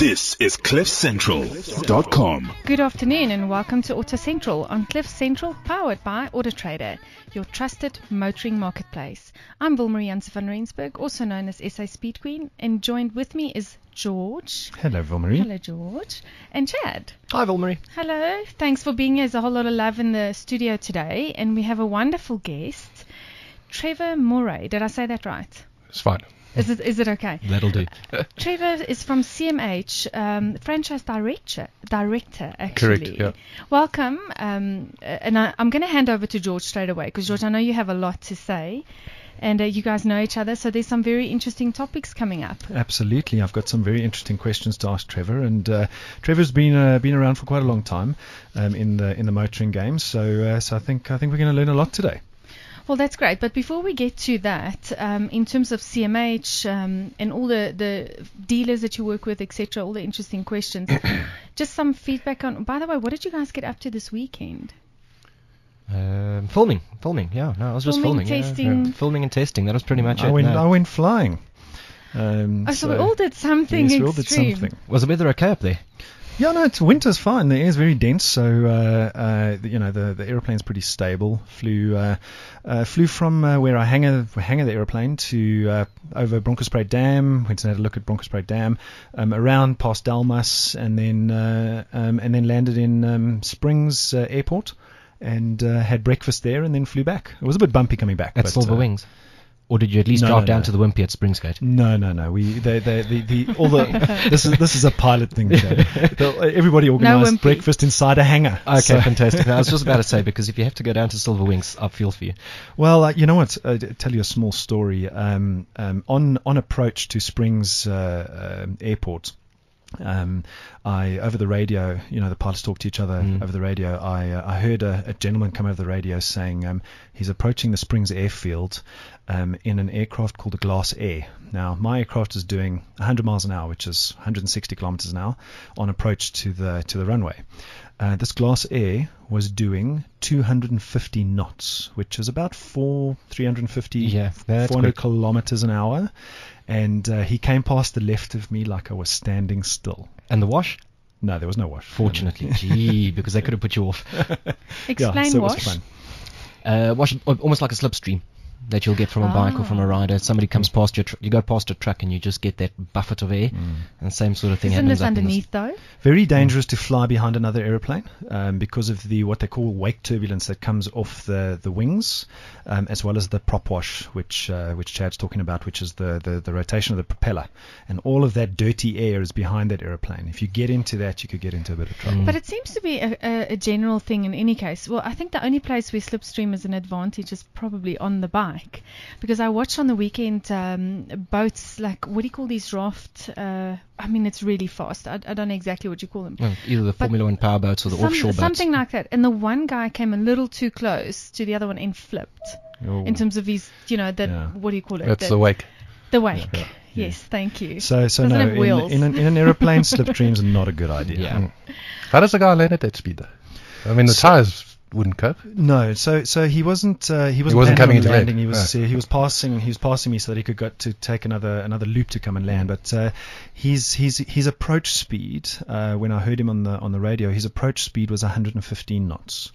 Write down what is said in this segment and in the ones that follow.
This is CliffCentral.com. Good afternoon and welcome to Auto Central on Cliff Central, powered by Autotrader, your trusted motoring marketplace. I'm Vilmarie Jansen van Rensburg, also known as SA Speed Queen, and joined with me is George. Hello, Vilmarie. Hello, George. And Chad. Hi, Vilmarie. Hello. Thanks for being here. There's a whole lot of love in the studio today, and we have a wonderful guest, Trevor Morey. Did I say that right? It's fine. Is it, is it okay? That'll do. Trevor is from CMH, um, franchise director, director actually. Correct, Yeah. Welcome, um, uh, and I, I'm going to hand over to George straight away because George, I know you have a lot to say, and uh, you guys know each other, so there's some very interesting topics coming up. Absolutely, I've got some very interesting questions to ask Trevor, and uh, Trevor's been uh, been around for quite a long time um, in the in the motoring game, so uh, so I think I think we're going to learn a lot today. Well, that's great. But before we get to that, um, in terms of CMH um, and all the, the dealers that you work with, etc., all the interesting questions, just some feedback on. By the way, what did you guys get up to this weekend? Um, filming, filming. Yeah, no, I was just Filming, filming. yeah, testing. yeah. filming and testing. That was pretty much I it. went no. I went flying. Um, Oh, so, we all did something yes, we all did something. Was the weather okay up there? Yeah, no, it's winter's fine. The air's very dense, so uh, uh, the- you know the the aeroplane's pretty stable. Flew uh, uh, flew from uh, where I hang a, hang the aeroplane to uh, over Bronkhorstspruit Dam. Went and had a look at Bronkhorstspruit Dam, um, around past Delmas, and then uh, um, and then landed in um, Springs uh, Airport, and uh, had breakfast there, and then flew back. It was a bit bumpy coming back. At but, Silver Wings? Or did you at least no, drive no, down no. to the Wimpy at Springsgate? No, no, no. We they, they, the, the all the this is this is a pilot thing. Joe. The- everybody organised wimpy. breakfast inside a hangar. Okay, So- fantastic. No, I was just about to say because if you have to go down to Silver Wings, I feel for you. Well, uh, you know what? Uh, t- tell you a small story. Um, um, on on approach to Springs uh, um Airport, um, I over the radio, you know, the pilots talk to each other Mm. over the radio. I uh, I heard a, a gentleman come over the radio saying um, he's approaching the Springs airfield um, in an aircraft called a Glasair. Now, my aircraft is doing 100 miles an hour, which is 160 kilometers an hour, on approach to the to the runway. Uh, this Glasair was doing 250 knots, which is about four 350 Yeah, that's 400 quick. kilometers an hour, and uh, he came past the left of me like I was standing still. And the wash? No, there was no wash. Fortunately. Gee, because they could have put you off. Explain yeah, so it wash. was fun. Uh, wash almost like a slipstream that you'll get from a bike or from a Ah. rider. Somebody comes past your, tr- you go past a truck and you just get that buffet of air, Mm. and the same sort of thing Isn't happens this up in the s- underneath though? Very dangerous to fly behind another airplane um, because of the what they call wake turbulence that comes off the the wings, um, as well as the prop wash, which uh, which Chad's talking about, which is the, the the rotation of the propeller, and all of that dirty air is behind that airplane. If you get into that, you could get into a bit of trouble. Mm. But it seems to be a, a, a general thing in any case. Well, I think the only place where slipstream is an advantage is probably on the bike, because I watched on the weekend um, boats like what do you call these raft? Uh, I mean, it's really fast. I, I don't know exactly what you call them. Well, either the Formula One power boats or the Some- offshore boats. something like that. And the one guy came a little too close to the other one and flipped Oh. in terms of his, you know, that Yeah. what do you call it? That's That- the wake. The wake. Yeah. Yes, thank you. So, so Doesn't no, in, in, an, in an aeroplane, slipstream's not a good idea. Yeah. Mm. How does a guy land at that speed though? I mean, the So- tires wouldn't cope. No, so so he wasn't uh, he wasn't, wasn't coming on into landing. land. He was he was passing he was passing me so that he could go to take another another loop to come and land. But uh, his his his approach speed uh, when I heard him on the on the radio, his approach speed was 115 knots.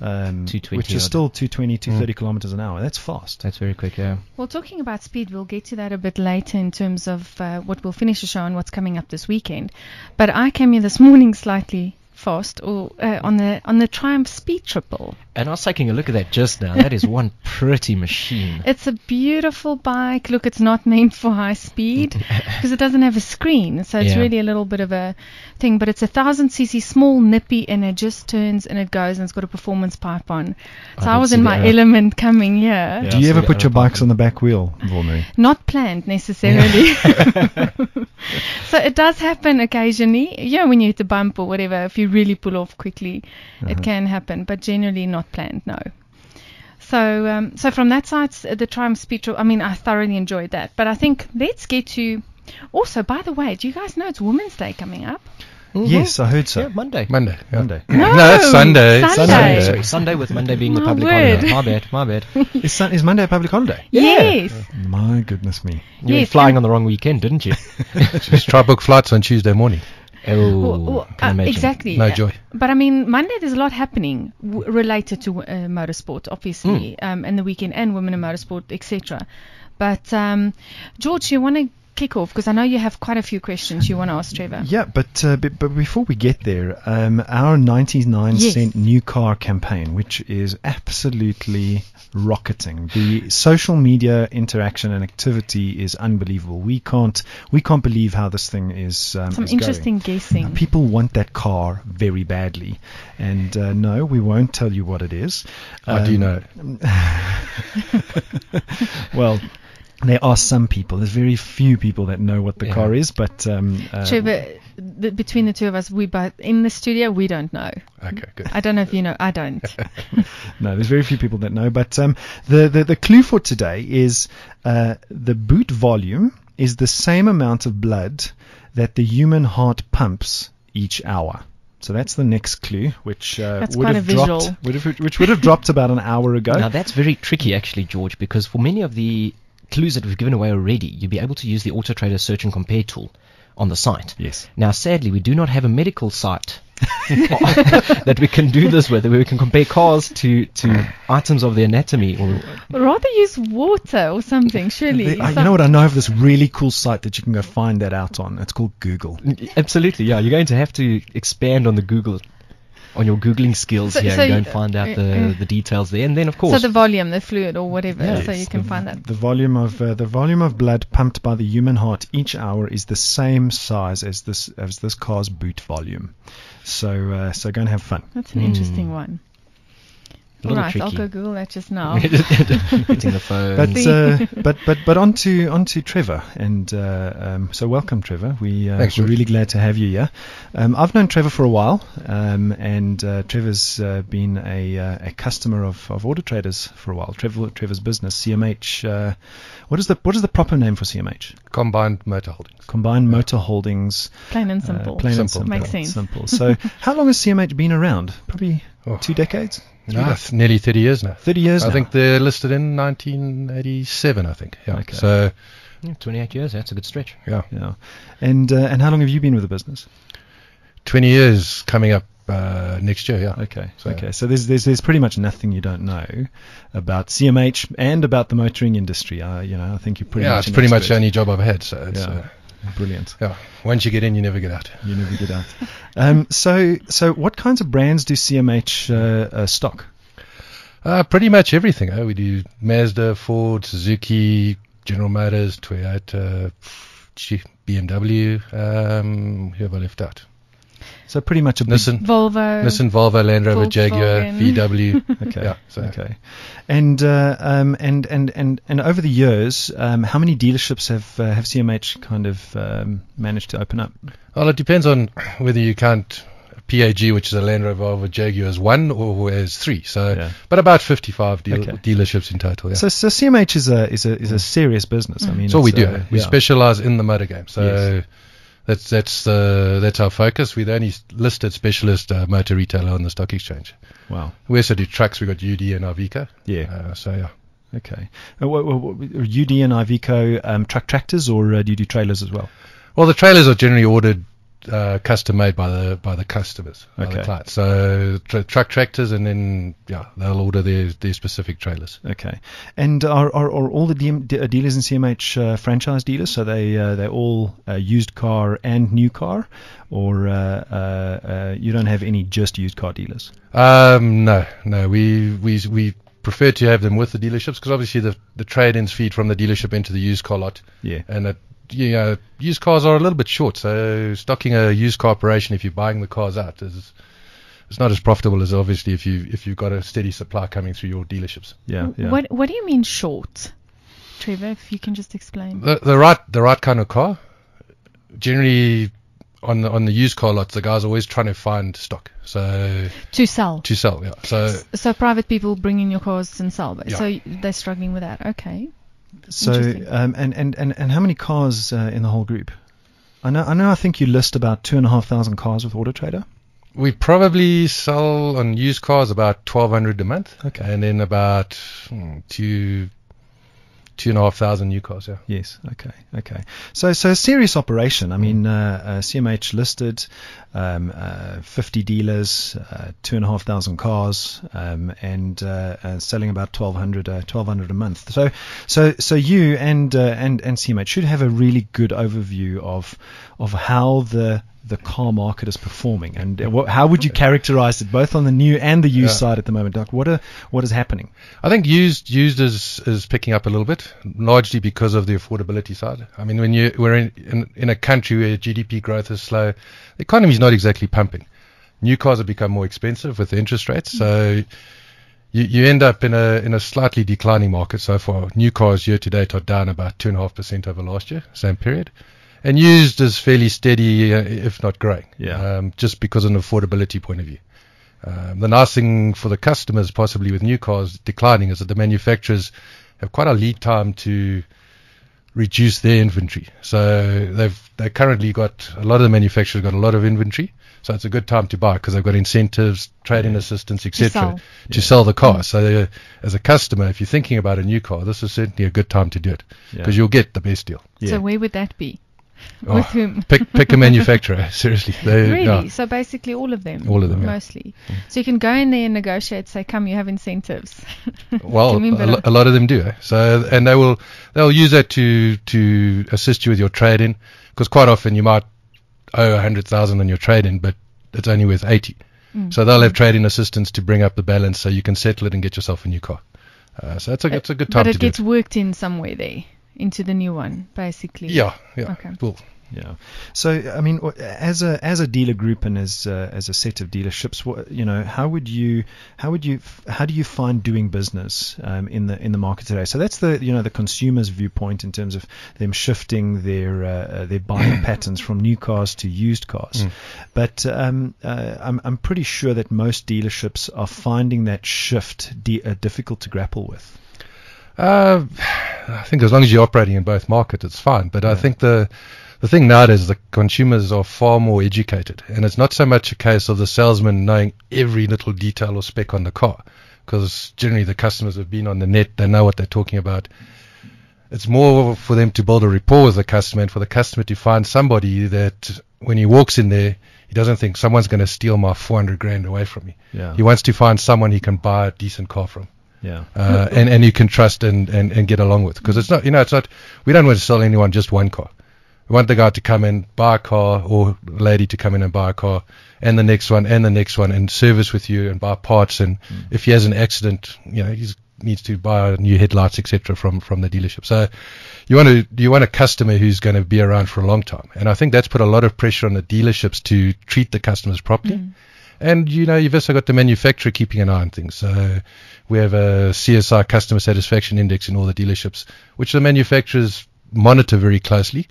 Um, 220 which is odd. still 220, 230 kilometers an hour. That's fast. That's very quick, yeah. Well, talking about speed, we'll get to that a bit later in terms of uh, what we'll finish the show and what's coming up this weekend. But I came here this morning slightly fast, or uh, on the on the Triumph Speed Triple. And I was taking a look at that just now. That is one pretty machine. It's a beautiful bike. Look, it's not meant for high speed because it doesn't have a screen, so it's Yeah. really a little bit of a thing. But it's a thousand cc, small, nippy, and it just turns and it goes, and it's got a performance pipe on. So I I was in my arrow. element coming here. Yeah, Do you ever put your arrow bikes on the back wheel, Vilmarie? not planned necessarily. so it does happen occasionally. Yeah, when you hit a bump or whatever, if you really pull off quickly, Uh-huh. it can happen, but generally not planned. No. So, um, so from that side, the Triumph Speed Triple, I mean, I thoroughly enjoyed that. But I think let's get to. Also, by the way, do you guys know it's Women's Day coming up? Yes, I heard so. Yeah, Monday. Monday. yeah. Monday. No, that's Sunday. Sunday. Sorry, Sunday with Monday being the public word. holiday. My bad, my bad. Is, Sun- is Monday a public holiday? Yes. My goodness me. You were flying on the wrong weekend, didn't you? Just try book flights on Tuesday morning. Oh, Well, well, uh, exactly. No joy. But I mean, Monday there's a lot happening w- related to uh, motorsport, obviously, um, and the weekend and women in motorsport, etc. But um, George, you want to kick off because I know you have quite a few questions you want to ask Trevor. Yeah, but, uh, but but before we get there, um, our 99 Yes. cent new car campaign, which is absolutely rocketing. The social media interaction and activity is unbelievable. We can't we can't believe how this thing is. Um, Some is going. interesting guessing. People want that car very badly, and uh, no, we won't tell you what it is. I do Um, know. Well, there are some people. There's very few people that know what the Yeah. car is, but um, uh, Trevor, the, between the two of us, we both in the studio, we don't know. Okay, good. I don't know if you know. I don't. No, there's very few people that know. But um, the, the the clue for today is uh, the boot volume is the same amount of blood that the human heart pumps each hour. So that's the next clue, which uh, would have a dropped, visual. would have, which would have dropped about an hour ago. Now that's very tricky, actually, George, because for many of the clues that we've given away already, you'll be able to use the Auto Trader search and compare tool on the site. Yes. Now, sadly, we do not have a medical site that we can do this with, where we can compare cars to, to items of the anatomy. Or Rather use water or something, surely. The- uh, you Some- know what? I know of this really cool site that you can go find that out on. It's called Google. absolutely, yeah, you're going to have to expand on the Google, on your googling skills So- here, so and go and find out uh, the, uh, the details there, and then of course, So the volume, the fluid, or whatever, Yeah. so you can the, find that. The volume of uh, the volume of blood pumped by the human heart each hour is the same size as this as this car's boot volume. So uh, so go and have fun. That's an Hmm. interesting one. A All little right, I'll go Google that just now. Hitting the phone. But uh, but but but on to on to Trevor and uh, um, so welcome Trevor. We uh, Thanks, we're really glad to have you here. Um, I've known Trevor for a while, um, and uh, Trevor's uh, been a uh, a customer of, of Auto Traders for a while. Trevor Trevor's business CMH. Uh, what is the what is the proper name for CMH? Combined motor holdings. Combined Motor Holdings. Plain and uh, simple. plain and Simple. simple. Makes sense. Simple. So how long has CMH been around? Probably Oh. two decades. No, decades? nearly 30 years now. Thirty years. I now. think they're listed in 1987, I think. Yeah. Okay. So, Yeah, 28 years, that's a good stretch. yeah. Yeah. And uh, and how long have you been with the business? 20 years coming up uh, next year, yeah. Okay. So- okay. So there's, there's there's pretty much nothing you don't know about CMH and about the motoring industry. Uh, you know, I think you're pretty yeah, much it's pretty much expert. the only job I've had. So, it's, Yeah. Brilliant. yeah. Once you get in, you never get out. You never get out. um, so so what kinds of brands do CMH uh, uh, stock? Uh, pretty much everything. Uh, we do Mazda, Ford, Suzuki, General Motors, Toyota, BMW. Um, who have I left out? So pretty much a big Nissan, Volvo. Nissan, Volvo, Land Rover, Jaguar, VW. Okay. Yeah, so- Okay. And uh, um, and and and and over the years, um, how many dealerships have uh, have CMH kind of um, managed to open up? Well, it depends on whether you count PAG, which is a Land Rover, Volvo, Jaguar as one or as three. So, Yeah. but about 55 deal- Okay. dealerships in total. Yeah. So, so CMH is a is a is a serious business. I mean, That's all we do. uh, we yeah. specialize in the motor game. So Yes. That's that's uh, that's our focus. We're the only listed specialist uh, motor retailer on the stock exchange. Wow. We also do trucks. We've got UD and Iveco. Yeah. Uh, so yeah. Okay. Uh, what, what, what, UD and Iveco um, truck tractors, or uh, do you do trailers as well? Well, the trailers are generally ordered uh, custom made by the by the customers, by Okay. the clients. So tr- truck tractors, and then yeah, they'll order their their specific trailers. Okay. And are are, are all the DM, de- uh, dealers in CMH uh, franchise dealers? So they uh, they're all uh, used car and new car, or uh, uh, uh, you don't have any just used car dealers? Um, no, no, we we we prefer to have them with the dealerships because obviously the the trade-ins feed from the dealership into the used car lot, Yeah. and it, you know, used cars are a little bit short. So stocking a used car operation, if you're buying the cars out, is it's not as profitable as obviously if you if you've got a steady supply coming through your dealerships. Yeah. yeah. What What do you mean short, Trevor? If you can just explain. The the right the right kind of car, generally. On the, on the used car lots, the guys are always trying to find stock, so to sell. to sell. Yeah. So So private people bring in your cars and sell. Yeah. So they're struggling with that. Okay. So um, and, and, and, and how many cars uh, in the whole group? I know. I know. I think you list about two and a half thousand cars with Auto Trader. We probably sell on used cars about twelve hundred a month, Okay. and then about hmm, two two and a half thousand new cars. Yeah. Yes. Okay. Okay. So, so serious operation. I mean, uh, uh, CMH listed, um, uh, 50 dealers, uh, two and a half thousand cars, um, and uh, uh, selling about 1,200, uh, 1,200 a month. So, so, so you and and and CMH should have a really good overview of of how the the car market is performing, and uh, what, how would you characterize it, both on the new and the used Yeah. side at the moment, Doc? What are what is happening? I think used used is is picking up a little bit, largely because of the affordability side. I mean, when you we're in in, in a country where GDP growth is slow, the economy is not exactly pumping. New cars have become more expensive with the interest rates, so you you end up in a in a slightly declining market so far. New cars year to date are down about two and a half percent over last year, same period. And used is fairly steady, uh, if not growing, Yeah. um, just because of an affordability point of view. Um, the nice thing for the customers, possibly with new cars declining, is that the manufacturers have quite a lead time to reduce their inventory. So they've they currently got a lot of the manufacturers got a lot of inventory. So it's a good time to buy because they've got incentives, trading assistance, etc. sell. to sell the car. So uh, as a customer, if you're thinking about a new car, this is certainly a good time to do it Yeah. because you'll get the best deal. Yeah. So where would that be? Oh, With whom? Pick pick a manufacturer. Seriously, They- Really? yeah. So basically all of them? All of them, yeah. Mostly. So you can go in there and negotiate, say, come, you have incentives. Well, a, lo- a lot of them do. Eh? So, and they will they'll use that to to assist you with your trade-in, because quite often you might owe a hundred thousand on your trade-in, but it's only worth eighty. Mm. So they'll have trade-in assistance to bring up the balance, so you can settle it and get yourself a new car. Uh, so that's a it's a good time but it gets it. worked in somewhere there into the new one, basically. Yeah, yeah. Okay. Well, Yeah. So I mean, as a as a dealer group and as uh, as a set of dealerships, what, you know, how would you how would you how do you find doing business um, in the in the market today? So that's the you know the consumer's viewpoint in terms of them shifting their uh, uh, their buying patterns from new cars to used cars. Mm. But um, uh, I'm I'm pretty sure that most dealerships are finding that shift de- uh, difficult to grapple with. Uh, I think as long as you're operating in both markets, it's fine. But I think the the thing nowadays is the consumers are far more educated, and it's not so much a case of the salesman knowing every little detail or spec on the car, because generally the customers have been on the net, they know what they're talking about. It's more for them to build a rapport with the customer, and for the customer to find somebody that when he walks in there, he doesn't think someone's going to steal my 400 grand away from me. Yeah. He wants to find someone he can buy a decent car from Yeah. uh, and and you can trust and, and, and get along with because it's not you know it's not we don't want to sell anyone just one car. We want the guy to come in buy a car or lady to come in and buy a car and the next one and the next one and service with you and buy parts and if he has an accident you know he needs to buy new headlights etc from from the dealership. So you want to you want a customer who's going to be around for a long time and I think that's put a lot of pressure on the dealerships to treat the customers properly. And you know, you've also got the manufacturer keeping an eye on things. So we have a CSI customer satisfaction index in all the dealerships, which the manufacturers monitor very closely.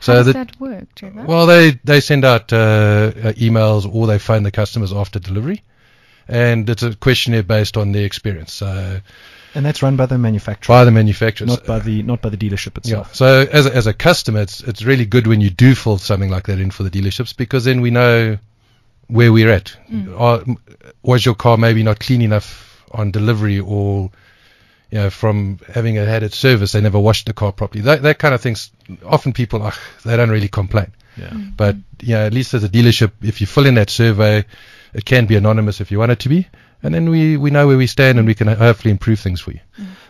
So How does that, that work, Trevor? well, they they send out uh, uh, emails or they phone the customers after delivery, and it's a questionnaire based on their experience. So And that's run by the manufacturer, by the manufacturers, not by the not by the dealership itself. yeah. itself. So as a, as a customer, it's it's really good when you do fill something like that in for the dealerships because then we know where we're at. Are, was your car maybe not clean enough on delivery, or you know, from having it had its service, they never washed the car properly. That that kind of things. Often people, ugh, they don't really complain. Yeah. But you know, at least as a dealership, if you fill in that survey, it can be anonymous if you want it to be, and then we we know where we stand and we can hopefully improve things for you.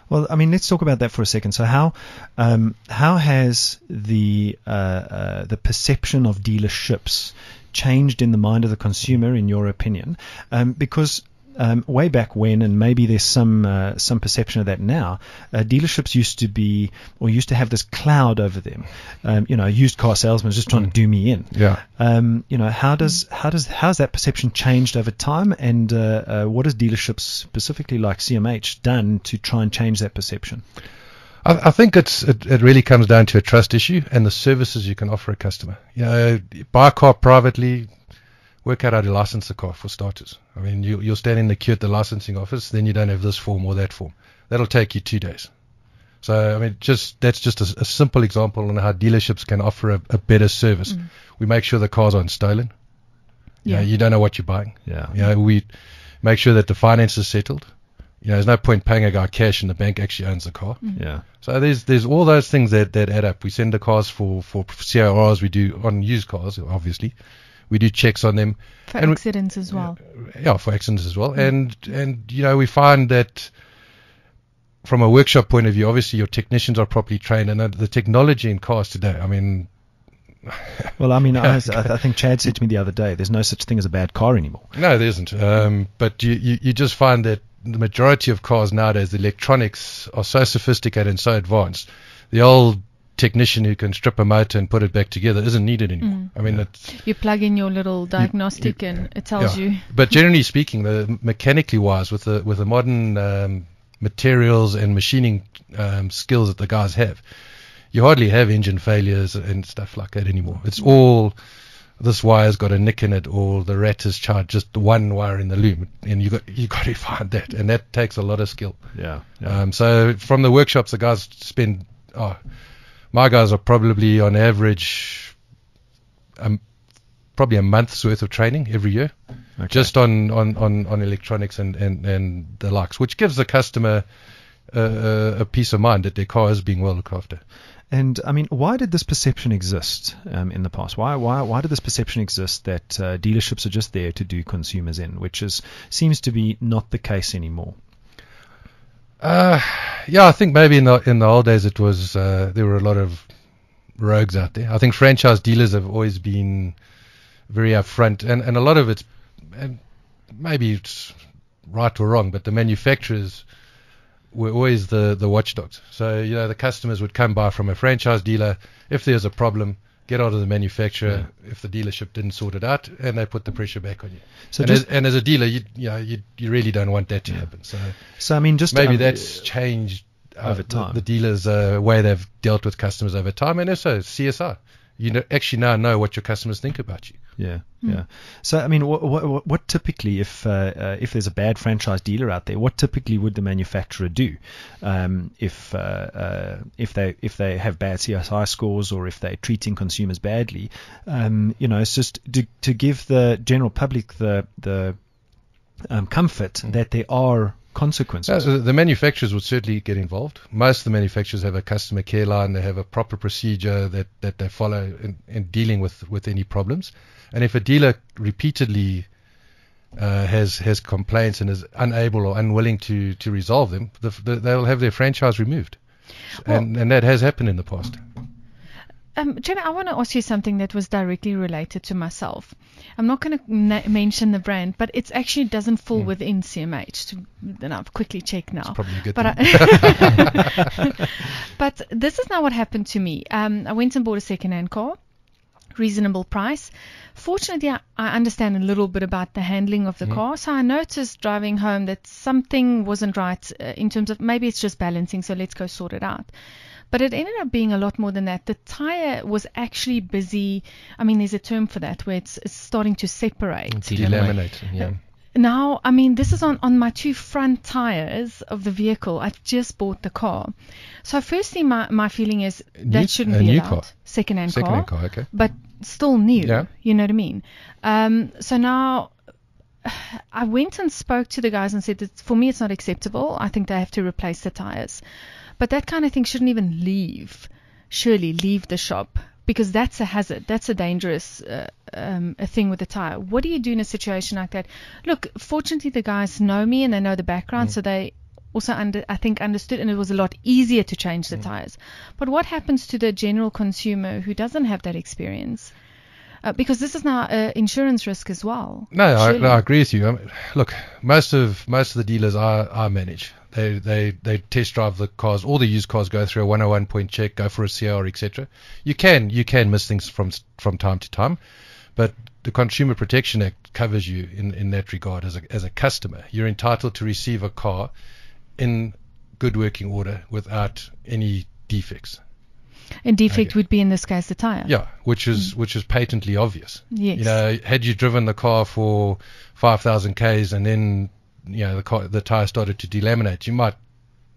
Well, I mean, let's talk about that for a second. So, how um, how has the uh, uh, the perception of dealerships changed in the mind of the consumer, in your opinion? Um, because um, way back when, and maybe there's some uh, some perception of that now. Uh, dealerships used to be, or used to have this cloud over them. Um, you know, used car salesman just trying to do me in. Yeah. Um, you know, how does how does how's that perception changed over time, and uh, uh, what has dealerships specifically like CMH done to try and change that perception? I, I think it's it, it really comes down to a trust issue and the services you can offer a customer. You know, buy a car privately, work out how to license the car for starters. I mean, you, you'll stand in the queue at the licensing office, then you don't have this form or that form. That'll take you two days. So I mean, just that's just a, a simple example on how dealerships can offer a, a better service. Mm. We make sure the cars aren't stolen. You, know, Yeah. you don't know what you're buying. Yeah. You know, we make sure that the finance is settled. You know, there's no point paying a guy cash and the bank actually owns the car. Yeah. So there's there's all those things that, that add up. We send the cars for for CRRs. We do on used cars, obviously. We do checks on them. For And we- accidents as well. Yeah, for accidents as well. And and you know we find that from a workshop point of view, obviously your technicians are properly trained, and uh, the technology in cars today. I mean, Well, I mean, I, I think Chad said to me the other day, "There's no such thing as a bad car anymore." No, there isn't. Um, but you, you, you just find that the majority of cars nowadays, the electronics are so sophisticated and so advanced. The old technician who can strip a motor and put it back together isn't needed anymore. I mean, it's, You plug in your little diagnostic and it tells yeah. you. But generally speaking, the mechanically wise, with the with the modern um, materials and machining um, skills that the guys have, you hardly have engine failures and stuff like that anymore. It's all this wire's got a nick in it, or the rat has charged just one wire in the loom, and you got you got to find that, and that takes a lot of skill. Yeah. Um, so from the workshops, the guys spend. Oh, my guys are probably on average, um, probably a month's worth of training every year, Okay. just on, on, on, on electronics and, and, and the likes, which gives the customer a, a, a peace of mind that their car is being well looked after. And I mean, why did this perception exist um, in the past? Why, why, why did this perception exist that uh, dealerships are just there to do consumers in, which is seems to be not the case anymore? Uh, yeah, I think maybe in the in the old days it was uh, there were a lot of rogues out there. I think franchise dealers have always been very upfront, and and a lot of it's and maybe it's right or wrong, but the manufacturers were always the the watchdogs. So you know the customers would come by from a franchise dealer if there's a problem. Get out of the manufacturer if the dealership didn't sort it out, and they put the pressure back on you. So and, just as, and as a dealer, you you know you, you really don't want that to happen. So so I mean, just maybe um, that's changed uh, over the- time. The, dealers' uh, way they've dealt with customers over time, and also CSR. You know, actually now know what your customers think about you. Yeah, yeah. So I mean, what, what, what typically, if uh, uh, if there's a bad franchise dealer out there, what typically would the manufacturer do um, if uh, uh, if they if they have bad CSI scores or if they're treating consumers badly? Um, you know, it's just to, to give the general public the the um, comfort that there are consequences. Uh, the manufacturers would certainly get involved. Most of the manufacturers have a customer care line. They have a proper procedure that, that they follow in, in dealing with, with any problems. And if a dealer repeatedly uh, has has complaints and is unable or unwilling to, to resolve them, the, the, they'll have their franchise removed. and, and that has happened in the past. Um, Jenna, I want to ask you something that was directly related to myself. I'm not going to na- mention the brand, but it actually doesn't fall within CMH. To, and I've quickly checked now. Probably a good But. I but this is now what happened to me. Um, I went and bought a second-hand car, reasonable price. Fortunately, I, I understand a little bit about the handling of the car, so I noticed driving home that something wasn't right uh, in terms of maybe it's just balancing. So let's go sort it out. But it ended up being a lot more than that. The tire was actually busy. I mean, there's a term for that where it's, it's starting to separate. Delaminate. Yeah. Now, I mean, this is on, on my two front tires of the vehicle. I've just bought the car. So, firstly, my, my feeling is New- that shouldn't a be new allowed. car. Second-hand car. Second-hand car, okay. But still new. Yeah. You know what I mean? Um, so now I went and spoke to the guys and said that for me it's not acceptable. I think they have to replace the tires. But that kind of thing shouldn't even leave, surely leave the shop because that's a hazard. That's a dangerous uh, um, a thing with the tire. What do you do in a situation like that? Look, fortunately the guys know me and they know the background, so they also under I think understood and it was a lot easier to change the tires. But what happens to the general consumer who doesn't have that experience? Uh, because this is now an insurance risk as well. No, I, no, I agree with you. I mean, look, most of most of the dealers are are managed. They they they test drive the cars. All the used cars go through a 101 point check, go for a CR, etc. You can you can miss things from from time to time, but the Consumer Protection Act covers you in, in that regard as a as a customer. You're entitled to receive a car in good working order without any defects. And defect Okay. would be in this case the tire. Yeah, which is mm. which is patently obvious. Yes. You know, had you driven the car for five thousand k's and then you know the car, the tire started to delaminate, you might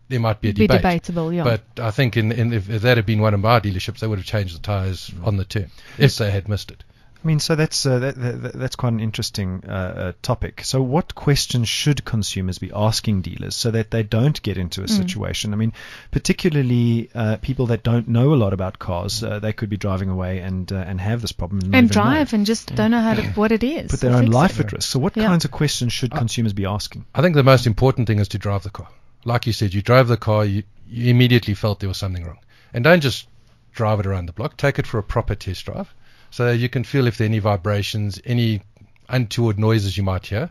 there might be a Be debate. debatable, yeah. But I think in, in if, if that had been one of our dealerships, they would have changed the tyres on the turn if they had missed it. I mean, so that's uh, that, that, that's quite an interesting uh, uh, topic. So, what questions should consumers be asking dealers so that they don't get into Mm. a situation? I mean, particularly uh, people that don't know a lot about cars, uh, they could be driving away and uh, and have this problem not and even know. drive and just don't know how to, what it is. put their own life it. at risk. So, what Yeah. kinds of questions should consumers be asking? I think the most important thing is to drive the car. Like you said, you drove the car, you, you immediately felt there was something wrong. And don't just drive it around the block. Take it for a proper test drive so you can feel if there are any vibrations, any untoward noises you might hear,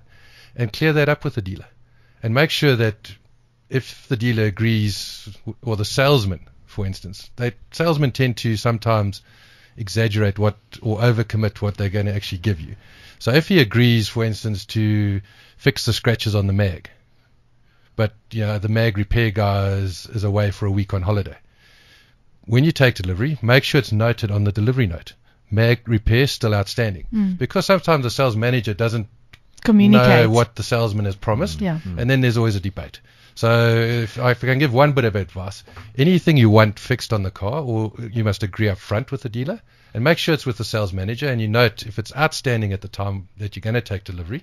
and clear that up with the dealer. And make sure that if the dealer agrees, or the salesman, for instance, they salesmen tend to sometimes exaggerate what or overcommit what they're going to actually give you. So if he agrees, for instance, to fix the scratches on the mag, but you know the mag repair guy is, is away for a week on holiday. When you take delivery, make sure it's noted on the delivery note. Mag repair still outstanding Mm. because sometimes the sales manager doesn't Communicate. know what the salesman has promised, Yeah. and then there's always a debate. So if I, if I can give one bit of advice, anything you want fixed on the car, or you must agree up front with the dealer, and make sure it's with the sales manager, and you note if it's outstanding at the time that you're going to take delivery,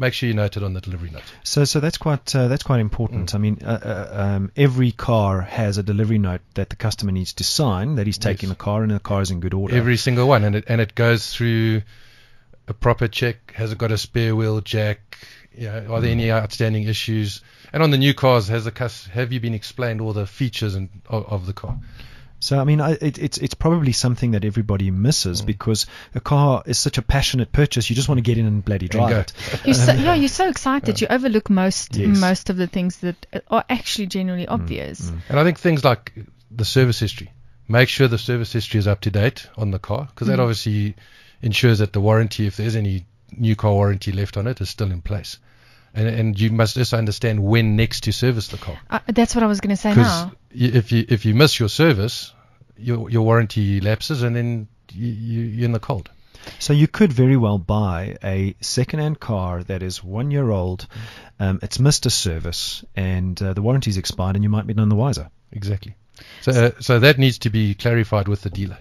make sure you note it on the delivery note. So, so that's quite uh, that's quite important. I mean, uh, uh, um, every car has a delivery note that the customer needs to sign that he's taking Yes. the car and the car is in good order. Every single one, and it and it goes through a proper check. Has it got a spare wheel jack? Know, are there any outstanding issues? And on the new cars, has the cus- have you been explained all the features and of, of the car? So I mean, I, it, it's it's probably something that everybody Mm. misses because a car is such a passionate purchase. You just want to get in and bloody drive go. it. You're so, yeah, you're so excited. You overlook most Yes. most of the things that are actually generally Mm, obvious. And I think things like the service history. Make sure the service history is up to date on the car because that obviously ensures that the warranty, if there's any new car warranty left on it, is still in place. And, and you must also understand when next to service the car. Uh, that's what I was going to say now. if you if you miss your service, your your warranty lapses, and then you, you, you're in the cold. So you could very well buy a second-hand car that is one year old. Um, it's missed a service and uh, the warranty's expired, and you might be none the wiser. Exactly. So uh, so that needs to be clarified with the dealer.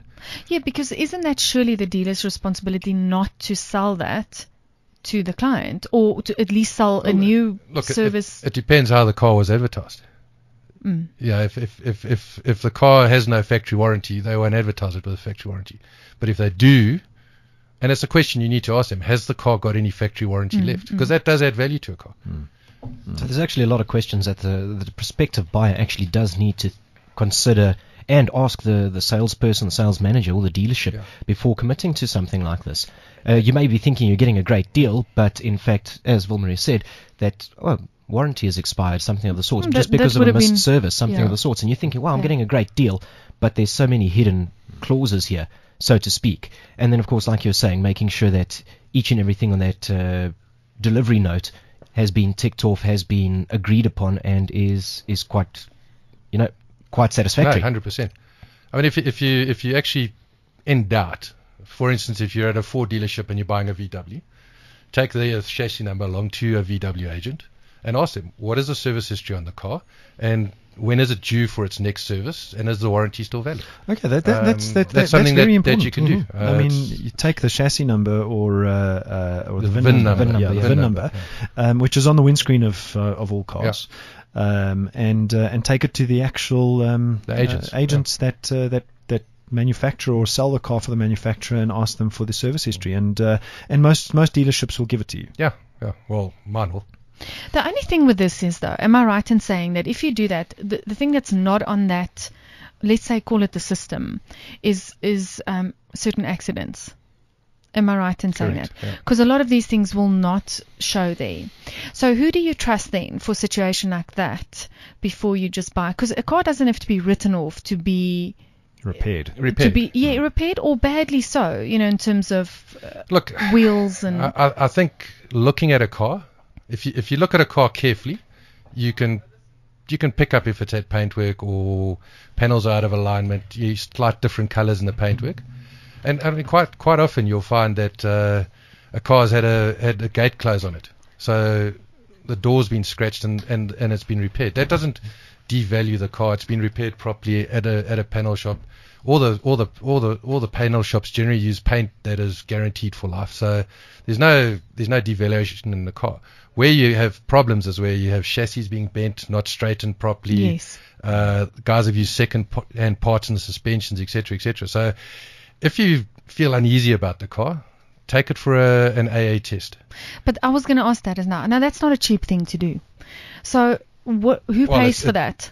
Yeah, because isn't that surely the dealer's responsibility not to sell that to the client or to at least sell a new Look, service? It, it depends how the car was advertised. Mm. Yeah, if, if, if, if, if the car has no factory warranty, they won't advertise it with a factory warranty. But if they do, and it's a question you need to ask them, has the car got any factory warranty Mm, left? Because that does add value to a car. So there's actually a lot of questions that the, the prospective buyer actually does need to consider and ask the, the salesperson, the sales manager, or the dealership Yeah. before committing to something like this. Uh, you may be thinking you're getting a great deal, but in fact, as Vilmarie said, that oh, warranty has expired, something of the sort, Mm, just that- because that of a missed been- service, something yeah. of the sort. and you're thinking, wow, I'm Yeah. getting a great deal, but there's so many hidden clauses here, so to speak. And then, of course, like you're saying, making sure that each and everything on that uh, delivery note has been ticked off, has been agreed upon, and is is quite, you know, quite satisfactory. No, hundred percent. I mean, if you- if you if you actually in doubt, for instance, if you're at a Ford dealership and you're buying a VW, take the chassis number along to a VW agent and ask them what is the service history on the car and when is it due for its next service and is the warranty still valid? Okay, that, that, that's Um, that, that's something that's very that- that important. you can do. Mhm. Uh, I mean, you take the chassis number or uh, uh, or the, The VIN, VIN number, number, yeah, yeah. VIN VIN number, number, um, which is on the windscreen of uh, of all cars, um, and uh, and take it to the actual um, The agents, uh, agents that uh, that that manufacture or sell the car for the manufacturer and ask them for the service history, and uh, and most most dealerships will give it to you. Yeah, yeah. Well, mine will. The only thing with this is, though, am I right in saying that if you do that, the, the thing that's not on that, let's say, call it the system, is is um, certain accidents. Am I right in saying Correct, that? yeah. Because a lot of these things will not show there. So who do you trust then for a situation like that before you just buy? Because a car doesn't have to be written off to be Repaired. to Repaired. be yeah repaired or badly so. You know, in terms of uh, Look, wheels and I, I- think looking at a car, if you if you look at a car carefully, you can you can pick up if it's had paintwork or panels are out of alignment, you slight different colours in the paintwork, and I mean quite quite often you'll find that uh, a car's had a had a gate close on it, so the door's been scratched and, and, and it's been repaired. That doesn't devalue the car. It's been repaired properly at a at a panel shop. All the all the all the all the panel shops generally use paint that is guaranteed for life. So there's no there's no devaluation in the car. Where you have problems is where you have chassis being bent, not straightened properly. Yes. Uh, guys have used second hand parts in the suspensions, etc., etc. So if you feel uneasy about the car, take it for a, an AA test. But I was going to ask that as now. Now that's not a cheap thing to do. So wh- who Well, pays for it- that?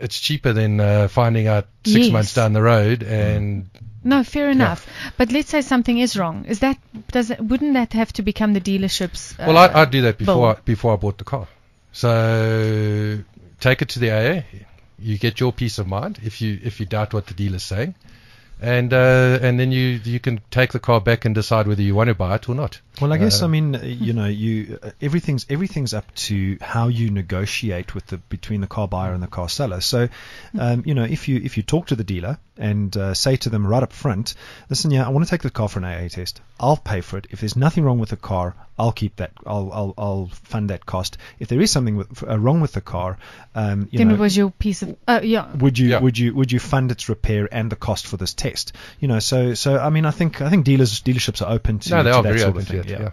It's cheaper than uh, finding out six Yes. months down the road and No, fair enough. But let's say something is wrong. Is that does it, wouldn't that have to become the dealership's? Uh, Well, I, I'd do that before I, before I bought the car. So take it to the AA. You get your peace of mind if you if you doubt what the dealer's saying, and uh, and then you you can take the car back and decide whether you want to buy it or not. Well, I guess Uh, I mean uh, you know you uh, everything's everything's up to how you negotiate with the between the car buyer and the car seller. So, um, you know, if you if you talk to the dealer and uh, say to them right up front, listen, yeah, I want to take the car for an AA test. I'll pay for it. If there's nothing wrong with the car, I'll keep that. I'll I'll, I'll fund that cost. If there is something with, uh, wrong with the car, um, you then know, it was your piece of. Uh, yeah. would you Yeah. would you would you fund its repair and the cost for this test? You know, so so I mean, I think I think dealers dealerships are open to, no, they to are that very sort open of to thing. it. yeah. Yeah.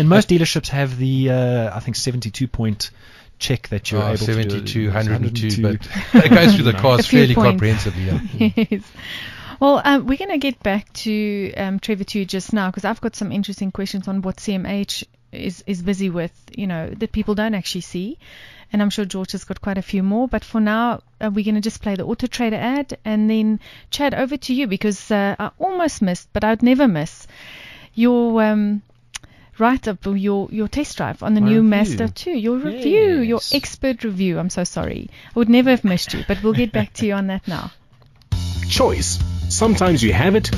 And most dealerships have the, uh, I think, 72 point check that you're Oh, able 72, to do. 102, 102. but it goes through the No. cars fairly points. comprehensively. Yeah. yes. Well, um, we're going to get back to um, Trevor too just now because I've got some interesting questions on what CMH is, is busy with, you know, that people don't actually see. And I'm sure George has got quite a few more. But for now, uh, we're going to just play the Auto Trader ad and then Chad over to you because uh, I almost missed, but I'd never miss your um, write up, your your test drive on the My new review. Mazda 2. Your review, your expert review. I'm so sorry. I would never have missed you, but we'll get back to you on that now. Choice. Sometimes you have it,